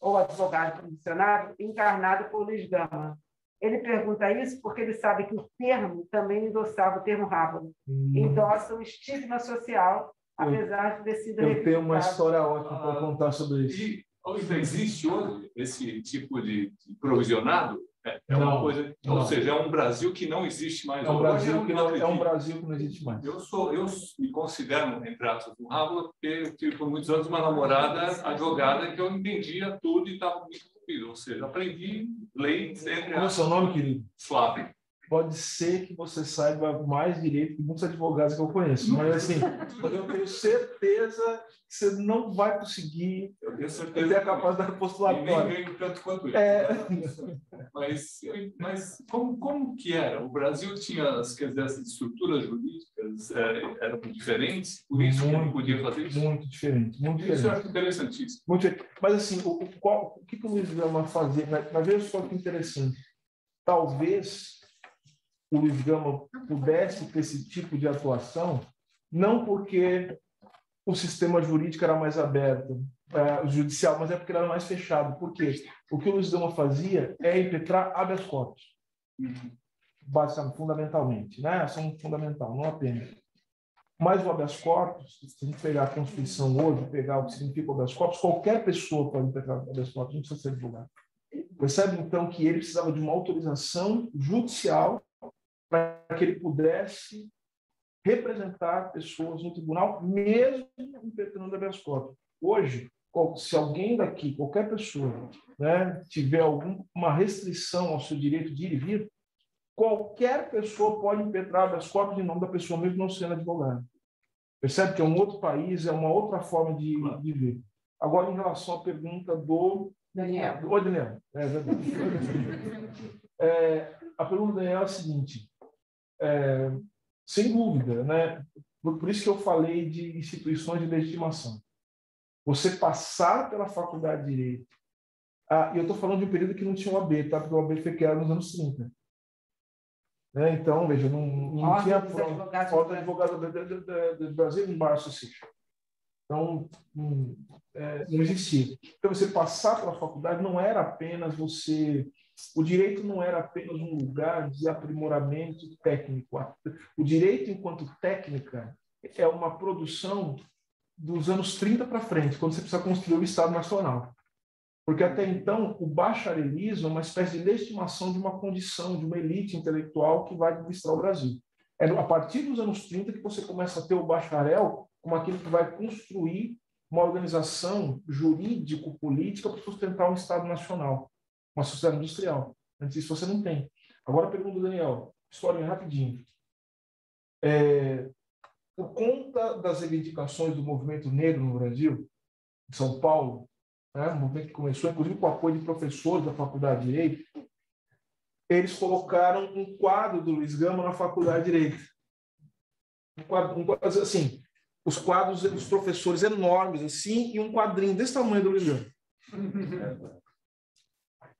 ou advogado condicionado, encarnado por Luiz Gama. Ele pergunta isso porque ele sabe que o termo também endossava o termo rábano. Hum. Endossa o estigma social, apesar de ter sido. Eu tenho uma história ótima para contar sobre isso. E ainda existe hoje esse tipo de provisionado? É, É uma Não, coisa, não. ou seja, é um Brasil que não existe mais. É um Brasil eu que não, é um. Brasil que não existe mais. Eu sou, eu me considero, entre aspas, um rábula, porque eu tive por muitos anos uma namorada advogada que eu entendia tudo e estava muito envolvido. Ou seja, aprendi lei entre Como é seu nome, querido? Flávio. Pode ser que você saiba mais direito que muitos advogados que eu conheço, mas assim, eu tenho certeza que você não vai conseguir Eu tenho ter certeza. a capacidade E nem ganho tanto quanto ele. É. Mas, eu- mas como, como que era? O Brasil tinha, as- quer dizer, essas estruturas jurídicas é, eram diferentes, por isso que não Muito, podia fazer isso? Muito diferente, muito Isso eu diferente. acho interessantíssimo. Muito. Mas assim, o, o, qual, o que, que o Luiz Gama fazia? Mas, mas veja só que interessante. Talvez o Luiz Gama pudesse ter esse tipo de atuação, não porque o sistema jurídico era mais aberto, é, judicial, mas é porque era mais fechado. Por quê? O que o Luiz Gama fazia é impetrar habeas corpus, basicamente, fundamentalmente, né? Ação fundamental, não apenas. Mas o habeas corpus, se a gente pegar a Constituição hoje, pegar o que significa o habeas corpus, qualquer pessoa pode impetrar habeas corpus, não precisa ser advogado. Percebe, então, que ele precisava de uma autorização judicial para que ele pudesse representar pessoas no tribunal, mesmo impetrando habeas corpus. Hoje, se alguém daqui, qualquer pessoa, né, tiver alguma restrição ao seu direito de ir e vir, qualquer pessoa pode impetrar habeas corpus em nome da pessoa, mesmo não sendo advogado. Percebe que é um outro país, é uma outra forma de, de ver. Agora, em relação à pergunta do Daniel. Oi, Daniel. É. É, a pergunta do Daniel é a seguinte: é, sem dúvida, né? Por, por isso que eu falei de instituições de legitimação. Você passar pela faculdade de direito. Ah, e eu estou falando de um período que não tinha o AB, tá? Porque o AB foi criado nos anos 30. Né? Então, veja, não, não Ordem tinha do de advogado do- Brasil em Bar Association. Então, hum, é, não existia. Então, você passar pela faculdade não era apenas você. O direito não era apenas um lugar de aprimoramento técnico. O direito, enquanto técnica, é uma produção dos anos 30 para frente, quando você precisa construir o Estado Nacional. Porque até então, o bacharelismo é uma espécie de legitimação de uma condição, de uma elite intelectual que vai administrar o Brasil. É a partir dos anos 30 que você começa a ter o bacharel como aquele que vai construir uma organização jurídico-política para sustentar um Estado nacional, uma sociedade industrial. Antes disso você não tem. Agora a pergunta Daniel, história rapidinho. É, por conta das reivindicações do movimento negro no Brasil, em São Paulo, né, um movimento que começou, inclusive, com o apoio de professores da Faculdade de Direito, eles colocaram um quadro do Luiz Gama na Faculdade de Direito. Um quadro, um quadro assim, os quadros dos professores enormes, assim, e um quadrinho desse tamanho do Luiz Gama.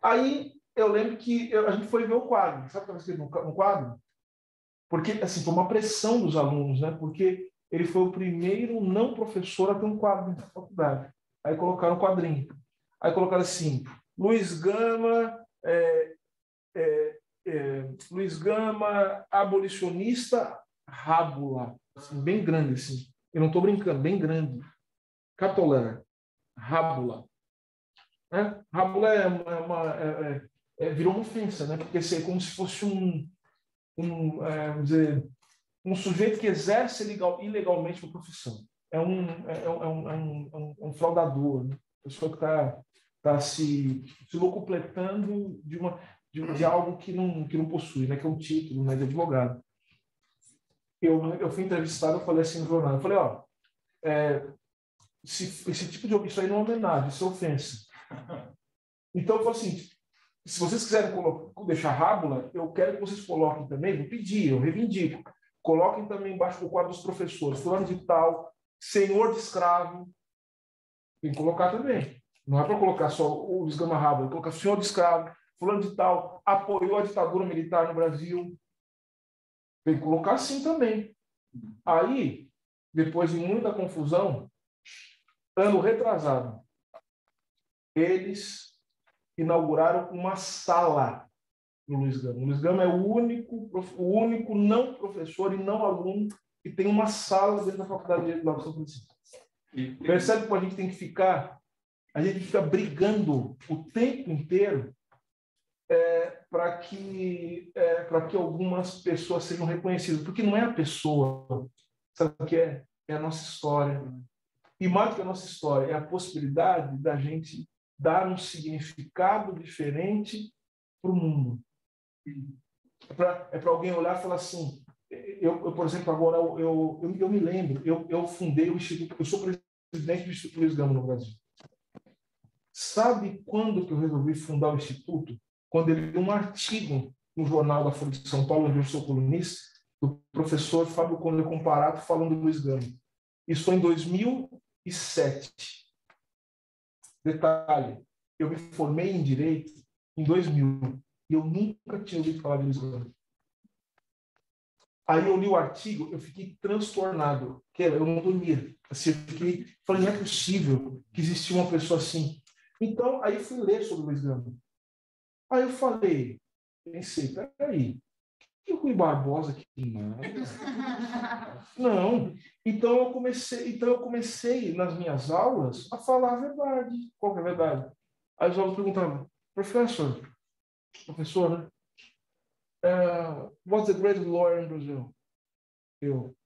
Aí eu lembro que eu- a gente foi ver o quadro. Sabe o que estava escrito no no quadro? Porque, assim, foi uma pressão dos alunos, né? Porque ele foi o primeiro não professor a ter um quadro na faculdade. Aí colocaram um quadrinho. Aí colocaram assim, Luiz Gama, é, é, é, Luiz Gama, abolicionista, rábula. Assim, bem grande, assim. Eu não estou brincando, bem grande. Catolã, rábula. Né? Rábula é uma, é uma- é- é- é- virou uma ofensa, né? Porque é como se fosse um, um, é, vamos dizer, um sujeito que exerce legal, ilegalmente uma profissão. É um, é, é um, é um, um, um fraudador, né? pessoa que está tá se, se locupletando de, uma, de, de algo que não, que não possui, né? que é um título né? de advogado. Eu, eu fui entrevistado, eu falei assim no jornal, eu falei, ó, é, esse, esse tipo de isso aí não é homenagem, isso é ofensa. Então eu falei assim, se vocês quiserem deixar rábula, eu quero que vocês coloquem também, vou pedir, eu reivindico, coloquem também embaixo do quadro dos professores, fulano de tal, senhor de escravo, tem que colocar também. Não é para colocar só o desgama rábula, colocar senhor de escravo, fulano de tal, apoiou a ditadura militar no Brasil, tem que colocar assim também. Aí, depois de muita confusão, ano retrasado, eles inauguraram uma sala no Luiz Gama. O Luiz Gama é o único, o único não professor e não aluno que tem uma sala dentro da Faculdade de Direito do São Francisco. E Percebe como a gente tem que ficar? A gente fica brigando o tempo inteiro é, para que, é, que algumas pessoas sejam reconhecidas, porque não é a pessoa, sabe o que é? É a nossa história. E mais do que a nossa história, é a possibilidade da gente dar um significado diferente para o mundo. É para é alguém olhar e falar assim, eu, eu, por exemplo, agora eu, eu, eu, me lembro, eu, eu fundei o Instituto, eu sou presidente do Instituto Luiz Gama no Brasil. Sabe quando que eu resolvi fundar o Instituto? Quando ele li um artigo no jornal da Folha de São Paulo, onde eu sou colunista, do professor Fábio Conde Comparato falando do Luiz Gama. Isso foi em 2007. Detalhe, eu me formei em Direito em 2000 e eu nunca tinha ouvido falar de Gama. Aí eu li o artigo, eu fiquei transtornado, que eu não dormia. Assim, eu fiquei, falei, não é possível que existia uma pessoa assim. Então, aí fui ler sobre o Gama. Aí eu falei, pensei, peraí, que o Rui Barbosa aqui? Não. não. Então eu comecei, então eu comecei nas minhas aulas a falar a verdade. Qual é a verdade? Aí os alunos perguntavam, professor, professor, né? Uh, what's the greatest lawyer in Brazil? Eu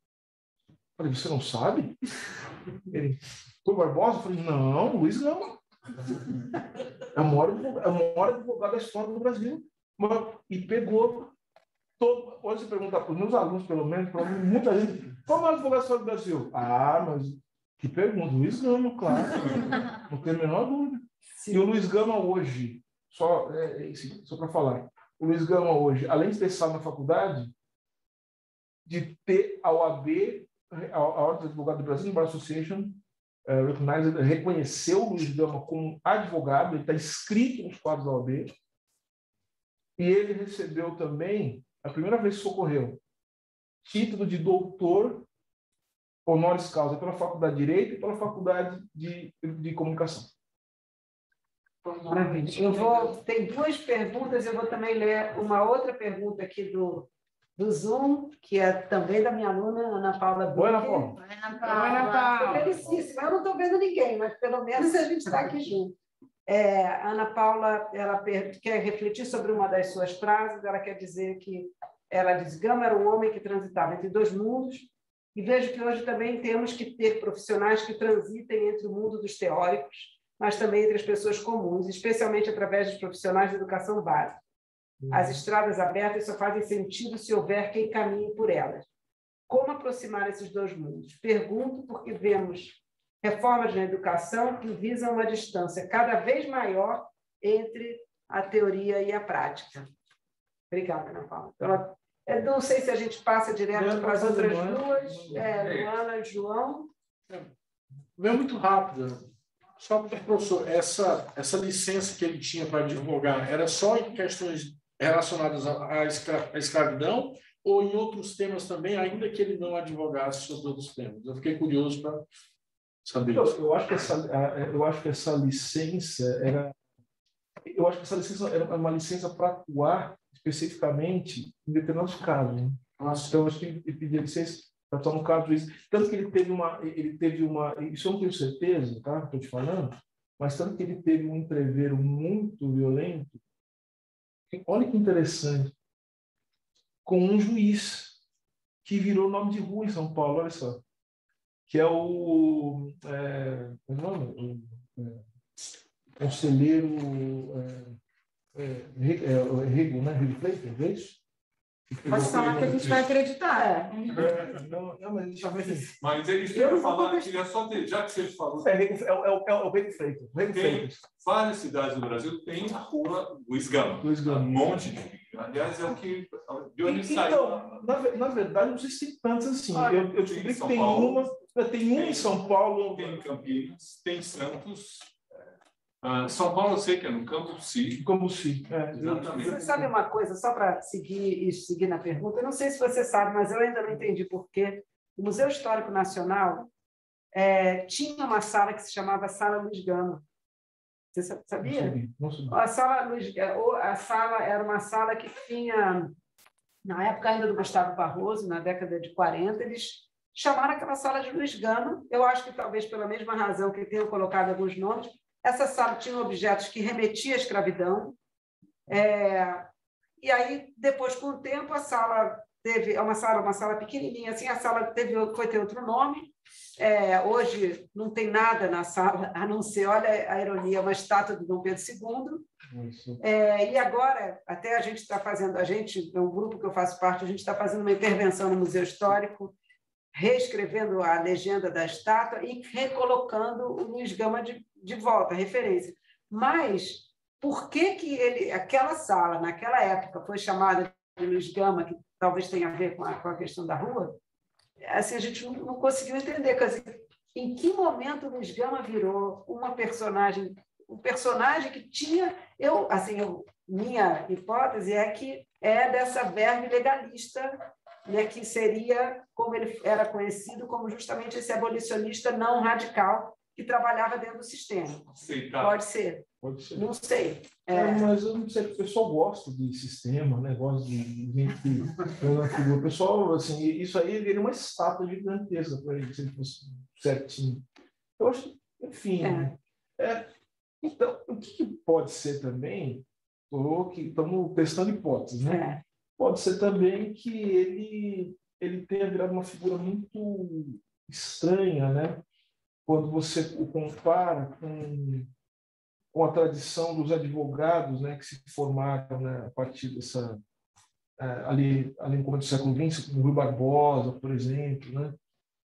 falei, você não sabe? Ele, Rui Barbosa? Eu falei, não, Luiz Gama. É é o maior advogado da história do Brasil. E pegou. Todo, hoje você perguntar para os meus alunos, pelo menos, para muita gente, qual é advogado da história do Brasil? Ah, mas que pergunta, Luiz Gama, claro. Não tem a menor dúvida. Sim. E o Luiz Gama hoje, só, é, é só para falar, o Luiz Gama hoje, além de ter estado na faculdade, de ter a OAB, a Ordem dos Advogados do Brasil, Bar Association, uh, reconheceu o Luiz Gama como advogado, ele está inscrito nos quadros da OAB, e ele recebeu também, a primeira vez que socorreu, título de doutor honoris causa pela Faculdade de Direito e pela Faculdade de, de Comunicação. Maravilha. Eu vou, tem duas perguntas, eu vou também ler uma outra pergunta aqui do, do Zoom, que é também da minha aluna, Ana Paula Buque. Oi, Ana Paula. Oi, Ana Paula. Felicíssima. Eu não estou vendo ninguém, mas pelo menos a gente está aqui junto. É, Ana Paula, ela quer refletir sobre uma das suas frases, ela quer dizer que ela diz, Gama era um homem que transitava entre dois mundos, e vejo que hoje também temos que ter profissionais que transitem entre o mundo dos teóricos mas também entre as pessoas comuns, especialmente através dos profissionais de educação básica. Uhum. As estradas abertas só fazem sentido se houver quem caminhe por elas. Como aproximar esses dois mundos? Pergunto porque vemos reformas na educação que visam uma distância cada vez maior entre a teoria e a prática. Obrigada, Ana Paula. Então, eu não sei se a gente passa direto para as outras duas, é, Luana e João. Vem muito rápido. Só, professor, essa, essa licença que ele tinha para advogar era só em questões relacionadas à, escra à escravidão ou em outros temas também, ainda que ele não advogasse sobre outros temas? Eu fiquei curioso para saber. Eu, eu, acho que essa, eu acho que essa licença era. Eu acho que essa licença era uma licença para atuar especificamente em determinados casos. Né? Então, eu acho que ele pedia licença para tomar um caso juiz. Tanto que ele teve uma, ele teve uma, isso eu não tenho certeza, tá? Estou te falando, mas tanto que ele teve um entreveiro muito violento. Olha que interessante, com um juiz que virou nome de rua em São Paulo, olha só, que é o, é, é o, é, conselheiro é, é, é, Rego, né? Rego Fleitas, é isso? Pode falar que a gente vai acreditar. É. Não, não, mas deixa eu ver. Mas é isso que eu falar, queria só ter, já que você falou. É, é, é, é o Rego Freitas. Tem várias cidades no Brasil tem a rua Luiz Gama. Luiz Gama. Um monte de. Aliás, é o que. De onde então, saiu. Na, na verdade, não sei se tem tantas assim. Ah, eu, eu descobri que tem Paulo, uma. Tem uma em São Paulo. Tem em Campinas, tem Santos. Uh, São Paulo eu sei que é no Campo Si. Como Si, é. Exatamente. Você sabe uma coisa, só para seguir e seguir na pergunta, eu não sei se você sabe, mas eu ainda não entendi por quê. O Museu Histórico Nacional é, tinha uma sala que se chamava Sala Luiz Gama. Você sabia? Não sabia, não sabia. A sala, Luiz, é, a sala era uma sala que tinha, na época ainda do Gustavo Barroso, na década de 40, eles chamaram aquela sala de Luiz Gama. Eu acho que talvez pela mesma razão que tenham colocado alguns nomes, essa sala tinha objetos que remetiam à escravidão, É, e aí, depois, com o tempo, a sala teve é uma sala, uma sala pequenininha, assim, a sala teve, foi ter outro nome. É, hoje não tem nada na sala, a não ser, olha a ironia, uma estátua do Dom Pedro II. É, e agora, até a gente está fazendo, a gente, é um grupo que eu faço parte, a gente está fazendo uma intervenção no Museu Histórico, reescrevendo a legenda da estátua e recolocando o Luiz Gama de, de volta, referência. Mas por que, que ele, aquela sala, naquela época, foi chamada de Luiz Gama, que talvez tenha a ver com a, com a questão da rua? Assim, a gente não, não conseguiu entender. Dizer, em que momento o Luiz Gama virou uma personagem, um personagem que tinha, eu, assim, eu, minha hipótese é que é dessa verve legalista, né, que seria, como ele era conhecido, como justamente esse abolicionista não radical que trabalhava dentro do sistema. Pode ser. Pode ser. Não sei. É... É, mas eu não sei, o pessoal gosta de sistema, né? gosta de gente que O pessoal, assim, isso aí ele é uma estátua gigantesca para ele, se ele fosse certinho. Eu acho, enfim. É. É, então, o que, que, pode ser também? que estamos testando hipóteses, né? É. Pode ser também que ele ele tenha virado uma figura muito estranha, né? Quando você o compara com com a tradição dos advogados né, que se formaram né, a partir dessa. É, ali, ali no começo do século XX, como Rui Barbosa, por exemplo. Né?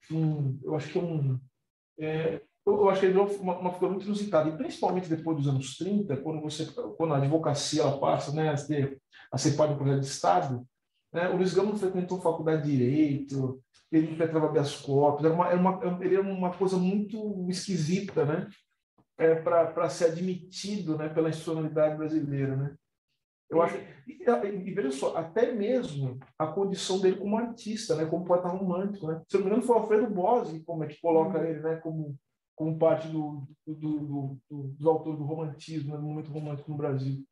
Enfim, eu acho que é um. É, eu acho que ele é uma, uma figura muito inusitada, e principalmente depois dos anos 30, quando, você, quando a advocacia ela passa né, a ser, a ser parte do projeto de Estado, né, o Luiz Gama não frequentou faculdade de Direito, ele impetrava habeas corpus, era uma, era uma, ele era uma coisa muito esquisita, né? é, para ser admitido né, pela institucionalidade brasileira. Né? Eu acho, e, e, veja só, até mesmo a condição dele como artista, né, como poeta romântico. Né? Se não me engano, foi o Alfredo Bose como é que coloca uhum. ele né, como, como parte do, do, do, do, dos autores do romantismo, né, do momento romântico no Brasil.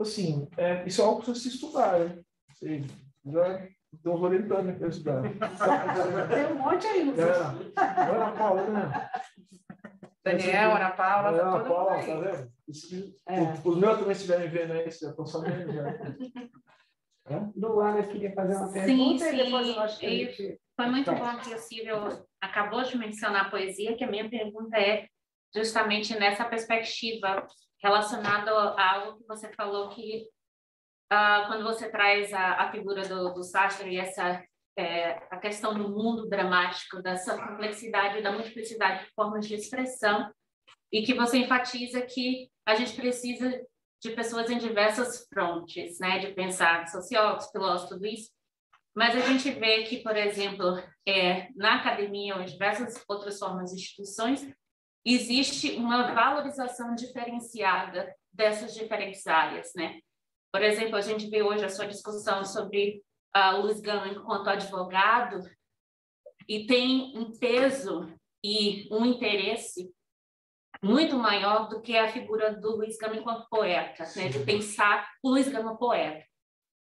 Assim, é, isso é algo que precisa se estudar. Né? Você já estamos orientando para estudar. Tem um monte aí, não sei. É, Ana Paula, né? Daniel, Ana Paula, Ana tá Paula, tá vendo? É. Os meus também estiverem vendo aí, já estão sabendo. Já. Luana queria fazer uma pergunta sim, sim. depois eu acho que gente... Foi muito tá. bom que o Silvio acabou de mencionar a poesia, que a minha pergunta é justamente nessa perspectiva relacionada a algo que você falou que uh, quando você traz a, a figura do, do Sartre e essa é, a questão do mundo dramático, dessa complexidade, da multiplicidade de formas de expressão, e que você enfatiza que a gente precisa de pessoas em diversas frontes, né, de pensar sociólogos, filósofos, tudo isso, mas a gente vê que, por exemplo, é, na academia ou em diversas outras formas de instituições, existe uma valorização diferenciada dessas diferentes áreas, né? Por exemplo, a gente vê hoje a sua discussão sobre uh, Luiz Gama enquanto advogado e tem um peso e um interesse muito maior do que a figura do Luiz Gama enquanto poeta, né? de pensar o Luiz Gama poeta.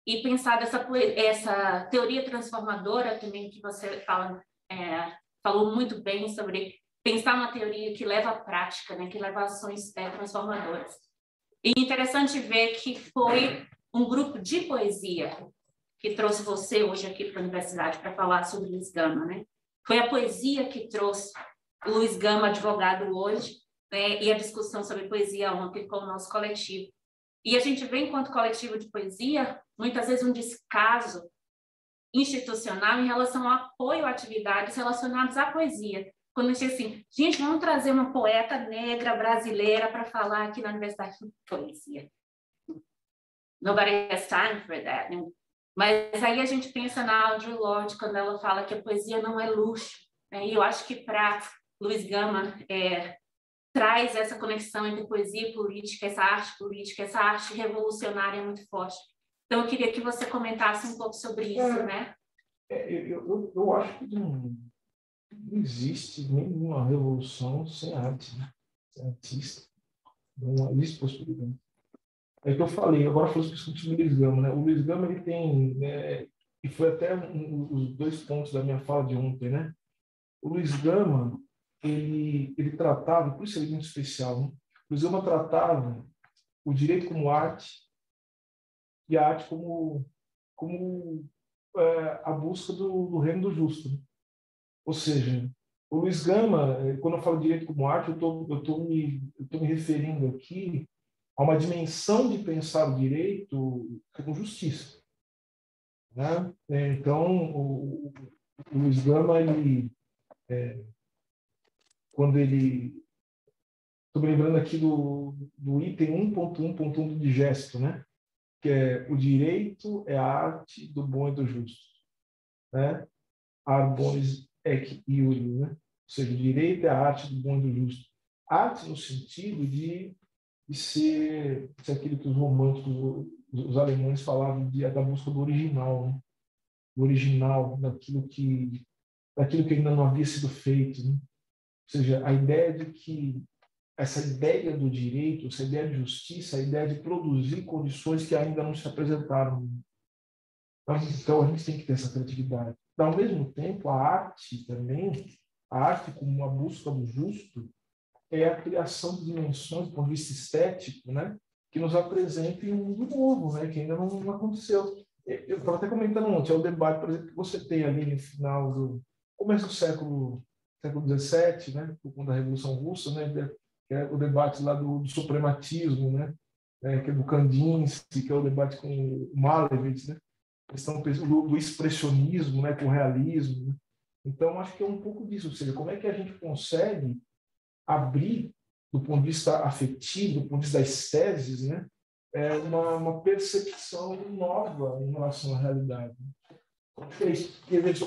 E pensar dessa essa teoria transformadora também que você fala, é, falou muito bem sobre pensar uma teoria que leva à prática, né? que leva a ações é, transformadoras. E interessante ver que foi um grupo de poesia que trouxe você hoje aqui para a universidade para falar sobre Luiz Gama, né? Foi a poesia que trouxe Luiz Gama, advogado, hoje, né? e a discussão sobre poesia ontem com o nosso coletivo. E a gente vê, enquanto coletivo de poesia, muitas vezes um descaso institucional em relação ao apoio a atividades relacionadas à poesia. Quando diz assim, gente, vamos trazer uma poeta negra brasileira para falar aqui na Universidade de Poesia. Nobody has time for that. Mas aí a gente pensa na Audre Lorde, quando ela fala que a poesia não é luxo. Né? E eu acho que para Luiz Gama é, traz essa conexão entre poesia e política, essa arte política, essa arte revolucionária muito forte. Então, eu queria que você comentasse um pouco sobre isso, é, né? É, eu, eu, eu acho que não existe nenhuma revolução sem arte, né? sem artista. Não existe possibilidade. É o que eu falei, agora falando sobre o Luiz Gama, né? O Luiz Gama, ele tem, né, e foi até um, os dois pontos da minha fala de ontem, né? O Luiz Gama, ele, ele tratava, por isso ele é muito especial, né? O Luiz Gama tratava o direito como arte e a arte como, como é, a busca do, do reino do justo. Né? Ou seja, o Luiz Gama, eh, quando eu falo direito como arte, eu estou me, me referindo aqui a uma dimensão de pensar o direito como justiça. Né? Então, o, o Luiz Gama, ele, é, quando ele. Estou me lembrando aqui do, do item 1.1.1 do digesto, né? que é o direito é a arte do bom e do justo. Né? Arbonis ec iuri, né? ou seja, direito é a arte do bom e do justo. Arte no sentido de, de ser, ser aquilo que os românticos, os alemães falavam de, da busca do original, né? do original, daquilo que, daquilo que ainda não havia sido feito. Né? Ou seja, a ideia de que essa ideia do direito, essa ideia de justiça, a ideia de produzir condições que ainda não se apresentaram. Então, a gente tem que ter essa criatividade. Ao mesmo tempo, a arte também, a arte como uma busca do justo, é a criação de dimensões, do ponto de vista estético, né? que nos apresentem um mundo novo, né? que ainda não aconteceu. Eu estava até comentando ontem, é o debate, por exemplo, que você tem ali no final do começo do século século XVII, né, por da Revolução Russa, né, que é o debate lá do, do suprematismo, né, é, que é do Kandinsky, que é o debate com o Malevich, né, questão do, do expressionismo, né, com o realismo. Né? Então, acho que é um pouco disso, ou seja, como é que a gente consegue abrir, do ponto de vista afetivo, do ponto de vista das teses, né, é uma, uma percepção nova em relação à realidade.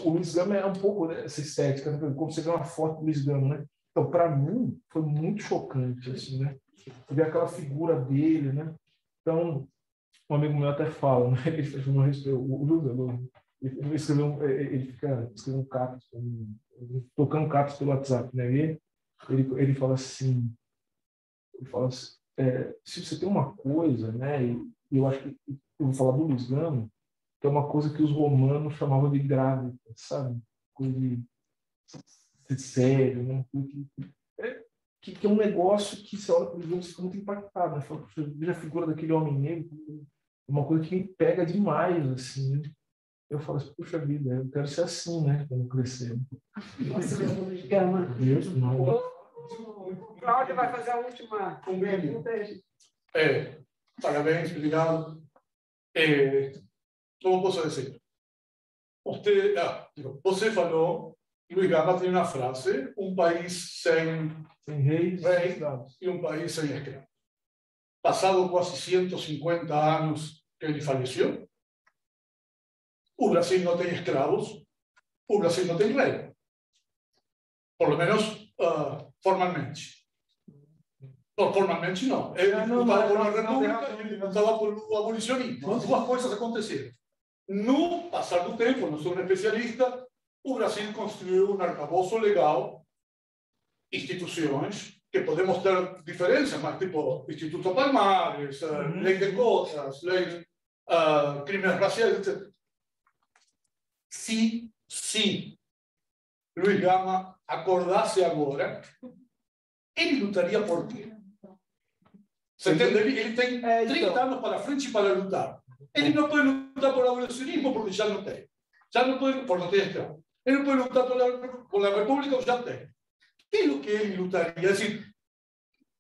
O Luiz Gama é um pouco essa estética, né? como você vê uma foto do Luiz Gama, né? Então, para mim, foi muito chocante, assim, né? Ver aquela figura dele, né? Então, um amigo meu até fala, né? Ele respeito, o Lula, ele escreveu, ele fica escrevendo cartas, tocando cartas pelo WhatsApp, né? E ele, ele fala assim, ele fala assim, é, se você tem uma coisa, né? E eu acho que eu vou falar do Luiz Gama, que é uma coisa que os romanos chamavam de grávida, sabe? Coisa de ser sério, né? Que, que, é um negócio que você olha para os outros fica muito impactado, né? Fala, veja a figura daquele homem negro, uma coisa que me pega demais, assim? Eu falo assim, puxa vida, eu quero ser assim, né? Quando crescer. Nossa, gama. Deus, não. O Cláudio vai fazer a última pergunta. É, parabéns, obrigado. É, como posso dizer? Você, ah, você falou, Luiz Gama tem uma frase, um país sem, sem reis, rei e um país sem escravos. Passado quase 150 anos que ele faleceu, o Brasil não tem escravos, o Brasil não tem rei. Por lo menos uh, formalmente. Não, formalmente não. Ele lutava por uma república, ele lutava por o abolicionismo. As duas coisas aconteceram. No passar do tempo, não sou um especialista, o Brasil construiu um arcabouço legal, instituições, que podemos ter diferenças, mas tipo Instituto Palmares, uhum. lei de cotas, lei uh, crimes raciais, etc. Se, se Luiz Gama acordasse agora, ele lutaria por quê? Você entende? Ele, ele tem 30 é, então. anos para frente para lutar. Ele não pode lutar por abolicionismo porque já não tem. Já não pode, por não ter escravo. Ele não pode lutar pela, pela República, já tem. Aquilo que ele lutaria, assim,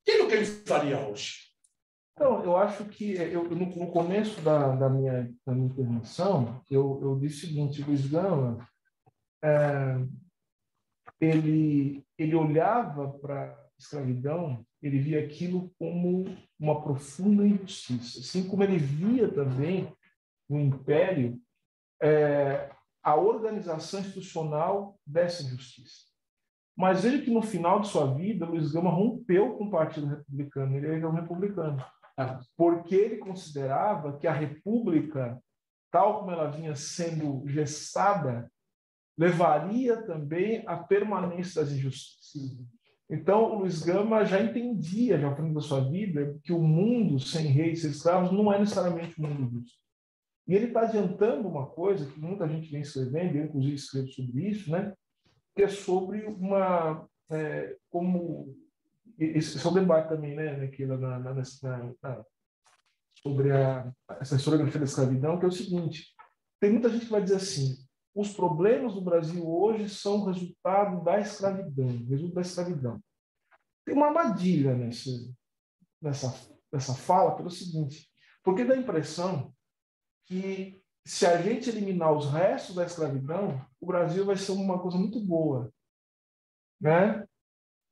aquilo que ele faria hoje. Então, eu acho que eu, no, no começo da, da, minha, da minha intervenção, eu, eu disse o seguinte: Luiz Gama, é, ele, ele olhava para a escravidão, ele via aquilo como uma profunda injustiça. Assim como ele via também no Império é, a organização institucional dessa injustiça. Mas veja que no final de sua vida, Luiz Gama rompeu com o Partido Republicano, ele era um republicano, porque ele considerava que a República, tal como ela vinha sendo gestada, levaria também à permanência das injustiças. Então, o Luiz Gama já entendia, já ao longo da sua vida, que o mundo sem reis e escravos não é necessariamente um mundo justo. E ele está adiantando uma coisa que muita gente vem escrevendo, eu inclusive escrevo sobre isso, né? que é sobre uma. É, como. Esse, é o debate também, né, Naquilo, na, na, na, sobre a, essa historiografia da escravidão, que é o seguinte: tem muita gente que vai dizer assim, os problemas do Brasil hoje são resultado da escravidão, resultado da escravidão. Tem uma armadilha nessa, nessa, nessa fala pelo seguinte, porque dá a impressão que se a gente eliminar os restos da escravidão, o Brasil vai ser uma coisa muito boa, né?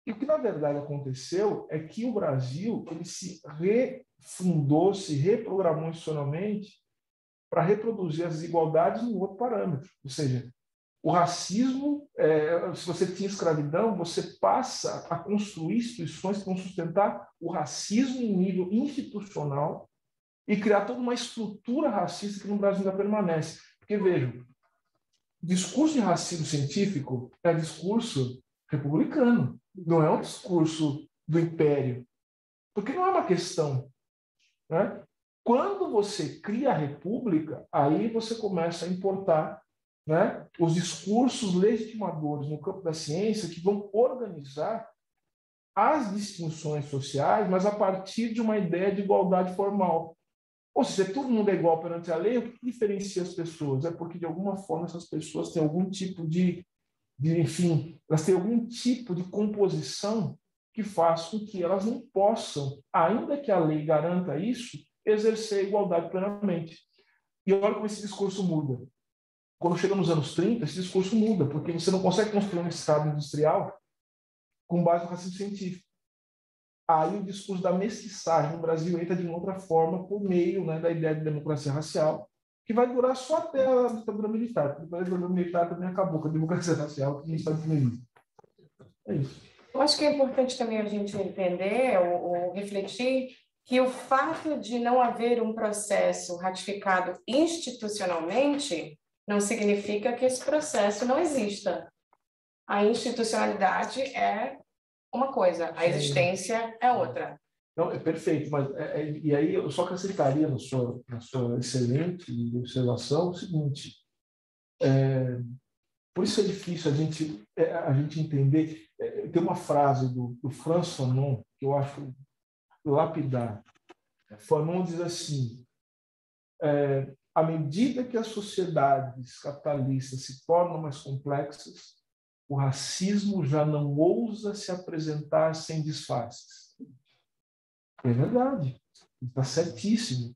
E o que na verdade aconteceu é que o Brasil ele se refundou, se reprogramou institucionalmente para reproduzir as desigualdades em outro parâmetro. Ou seja, o racismo, é, se você tinha escravidão, você passa a construir instituições que vão sustentar o racismo em nível institucional e criar toda uma estrutura racista que no Brasil ainda permanece. Porque, vejam, discurso de racismo científico é discurso republicano, não é um discurso do império. Porque não é uma questão. Né? Quando você cria a república, aí você começa a importar né, os discursos legitimadores no campo da ciência que vão organizar as distinções sociais, mas a partir de uma ideia de igualdade formal. Ou seja, todo mundo é igual perante a lei, o que diferencia as pessoas? É porque, de alguma forma, essas pessoas têm algum tipo de, de enfim, elas têm algum tipo de composição que faz com que elas não possam, ainda que a lei garanta isso, exercer a igualdade plenamente. E olha como esse discurso muda. Quando chega nos anos 30, esse discurso muda, porque você não consegue construir um Estado industrial com base no racismo científico. Aí o discurso da mestiçagem no Brasil entra de uma outra forma por meio né, da ideia de democracia racial, que vai durar só até a ditadura militar. Depois a ditadura militar também acabou com a democracia racial que nos Estados Unidos. É isso. Eu acho que é importante também a gente entender ou, ou refletir que o fato de não haver um processo ratificado institucionalmente não significa que esse processo não exista. A institucionalidade é uma coisa, a existência é outra. Não, é perfeito, mas é, é, e aí eu só acrescentaria na sua, na sua excelente observação o seguinte: é, por isso é difícil a gente, é, a gente entender. É, tem uma frase do, do Franz Fanon que eu acho lapidar. Fanon diz assim: é, à medida que as sociedades capitalistas se tornam mais complexas, o racismo já não ousa se apresentar sem disfarces. É verdade, está certíssimo.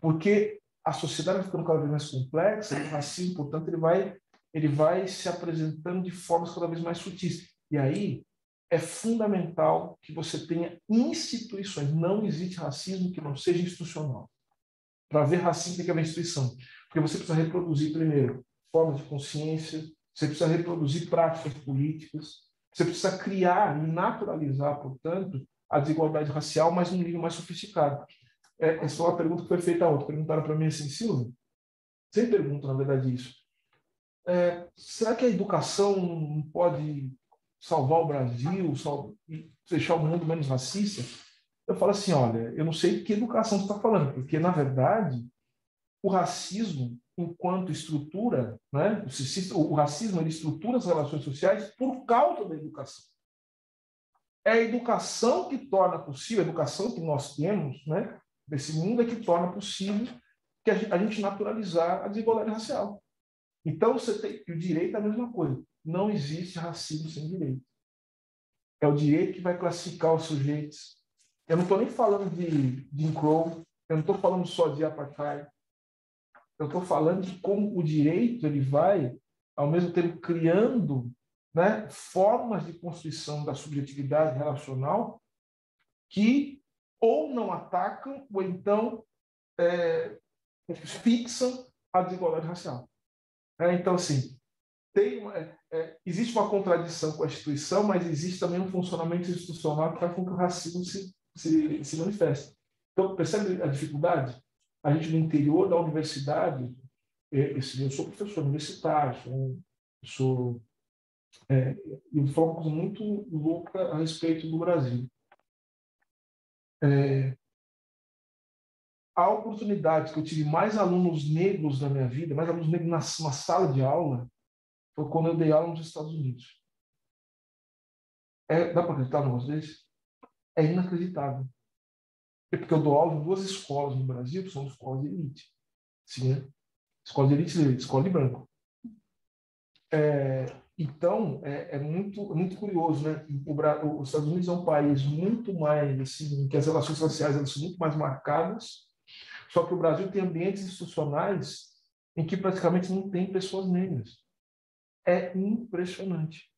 Porque a sociedade vai ficando cada vez mais complexa, o racismo, portanto, ele vai, ele vai se apresentando de formas cada vez mais sutis. E aí, é fundamental que você tenha instituições. Não existe racismo que não seja institucional. Para haver racismo tem que haver instituição. Porque você precisa reproduzir, primeiro, formas de consciência, você precisa reproduzir práticas políticas, você precisa criar e naturalizar, portanto, a desigualdade racial, mas num nível mais sofisticado. É, é só uma pergunta que foi feita a outra. Perguntaram para mim assim, Silvio, sem pergunta, na verdade, isso. É, será que a educação não pode salvar o Brasil, salvar, deixar o mundo menos racista, eu falo assim, olha, eu não sei que educação você está falando, porque, na verdade, o racismo, enquanto estrutura, né, o racismo ele estrutura as relações sociais por causa da educação. É a educação que torna possível, a educação que nós temos, né, desse mundo é que torna possível que a gente naturalizar a desigualdade racial. Então, você tem o direito é a mesma coisa não existe racismo sem direito. É o direito que vai classificar os sujeitos. Eu não estou nem falando de Jim Crow, eu não estou falando só de apartheid. Eu estou falando de como o direito ele vai, ao mesmo tempo, criando né, formas de construção da subjetividade relacional que ou não atacam ou então é, fixam a desigualdade racial. É, então, assim, tem, é, é, existe uma contradição com a instituição, mas existe também um funcionamento institucional que faz com que o racismo se, se, se manifeste. Então, percebe a dificuldade? A gente no interior da universidade, é, eu sou professor universitário, sou, sou é, uma coisa muito louca a respeito do Brasil. É, a oportunidade que eu tive mais alunos negros na minha vida, mais alunos negros na, na sala de aula, foi quando eu dei aula nos Estados Unidos. É, dá para acreditar negócio desse? É inacreditável. É porque eu dou aula em duas escolas no Brasil, que são escolas de elite. Sim, né? Escola de elite, escola de branco. É, então, é, é, muito, muito curioso, né? O, os Estados Unidos é um país muito mais, assim, que as relações sociais elas são muito mais marcadas, só que o Brasil tem ambientes institucionais em que praticamente não tem pessoas negras. É impressionante.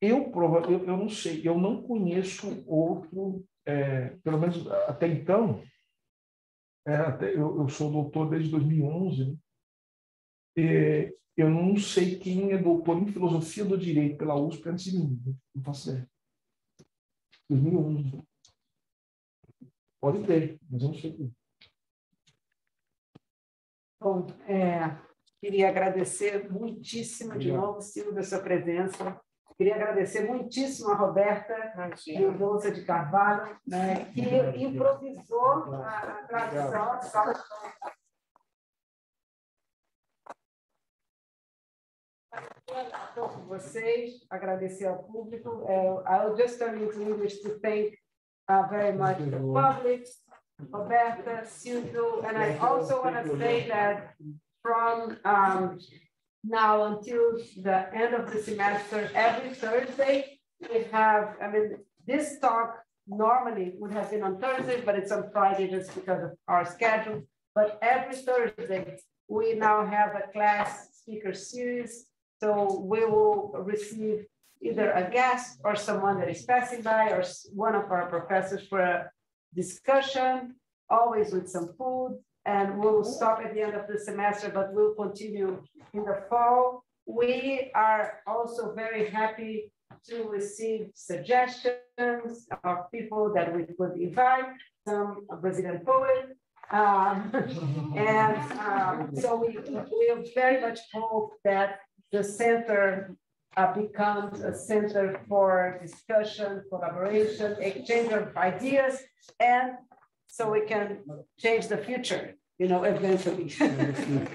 Eu, eu, eu não sei, eu não conheço outro, é, pelo menos até então, é, até, eu, eu sou doutor desde 2011, né? E, eu não sei quem é doutor em filosofia do direito pela USP antes de mim. Não faço ideia. 2011. Pode ter, mas eu não sei quem. Bom, é, queria agradecer muitíssimo de novo, Silvio, a sua presença. Queria agradecer muitíssimo a Roberta Mendonça de Carvalho, né, que improvisou a tradução. I'll just turn into English to thank uh, very much the public, Roberta, Silvio, and I also want to say that from um, now until the end of the semester, every Thursday, we have, I mean, this talk normally would have been on Thursday, but it's on Friday just because of our schedule. But every Thursday, we now have a class speaker series so we will receive either a guest or someone that is passing by or one of our professors for a discussion, always with some food. And we'll stop at the end of the semester, but we'll continue in the fall. We are also very happy to receive suggestions of people that we could invite, some Brazilian poet. Um, and um, so we, we very much hope that the center uh, becomes a center for discussion, collaboration, exchange of ideas, and so we can change the future, you know, eventually.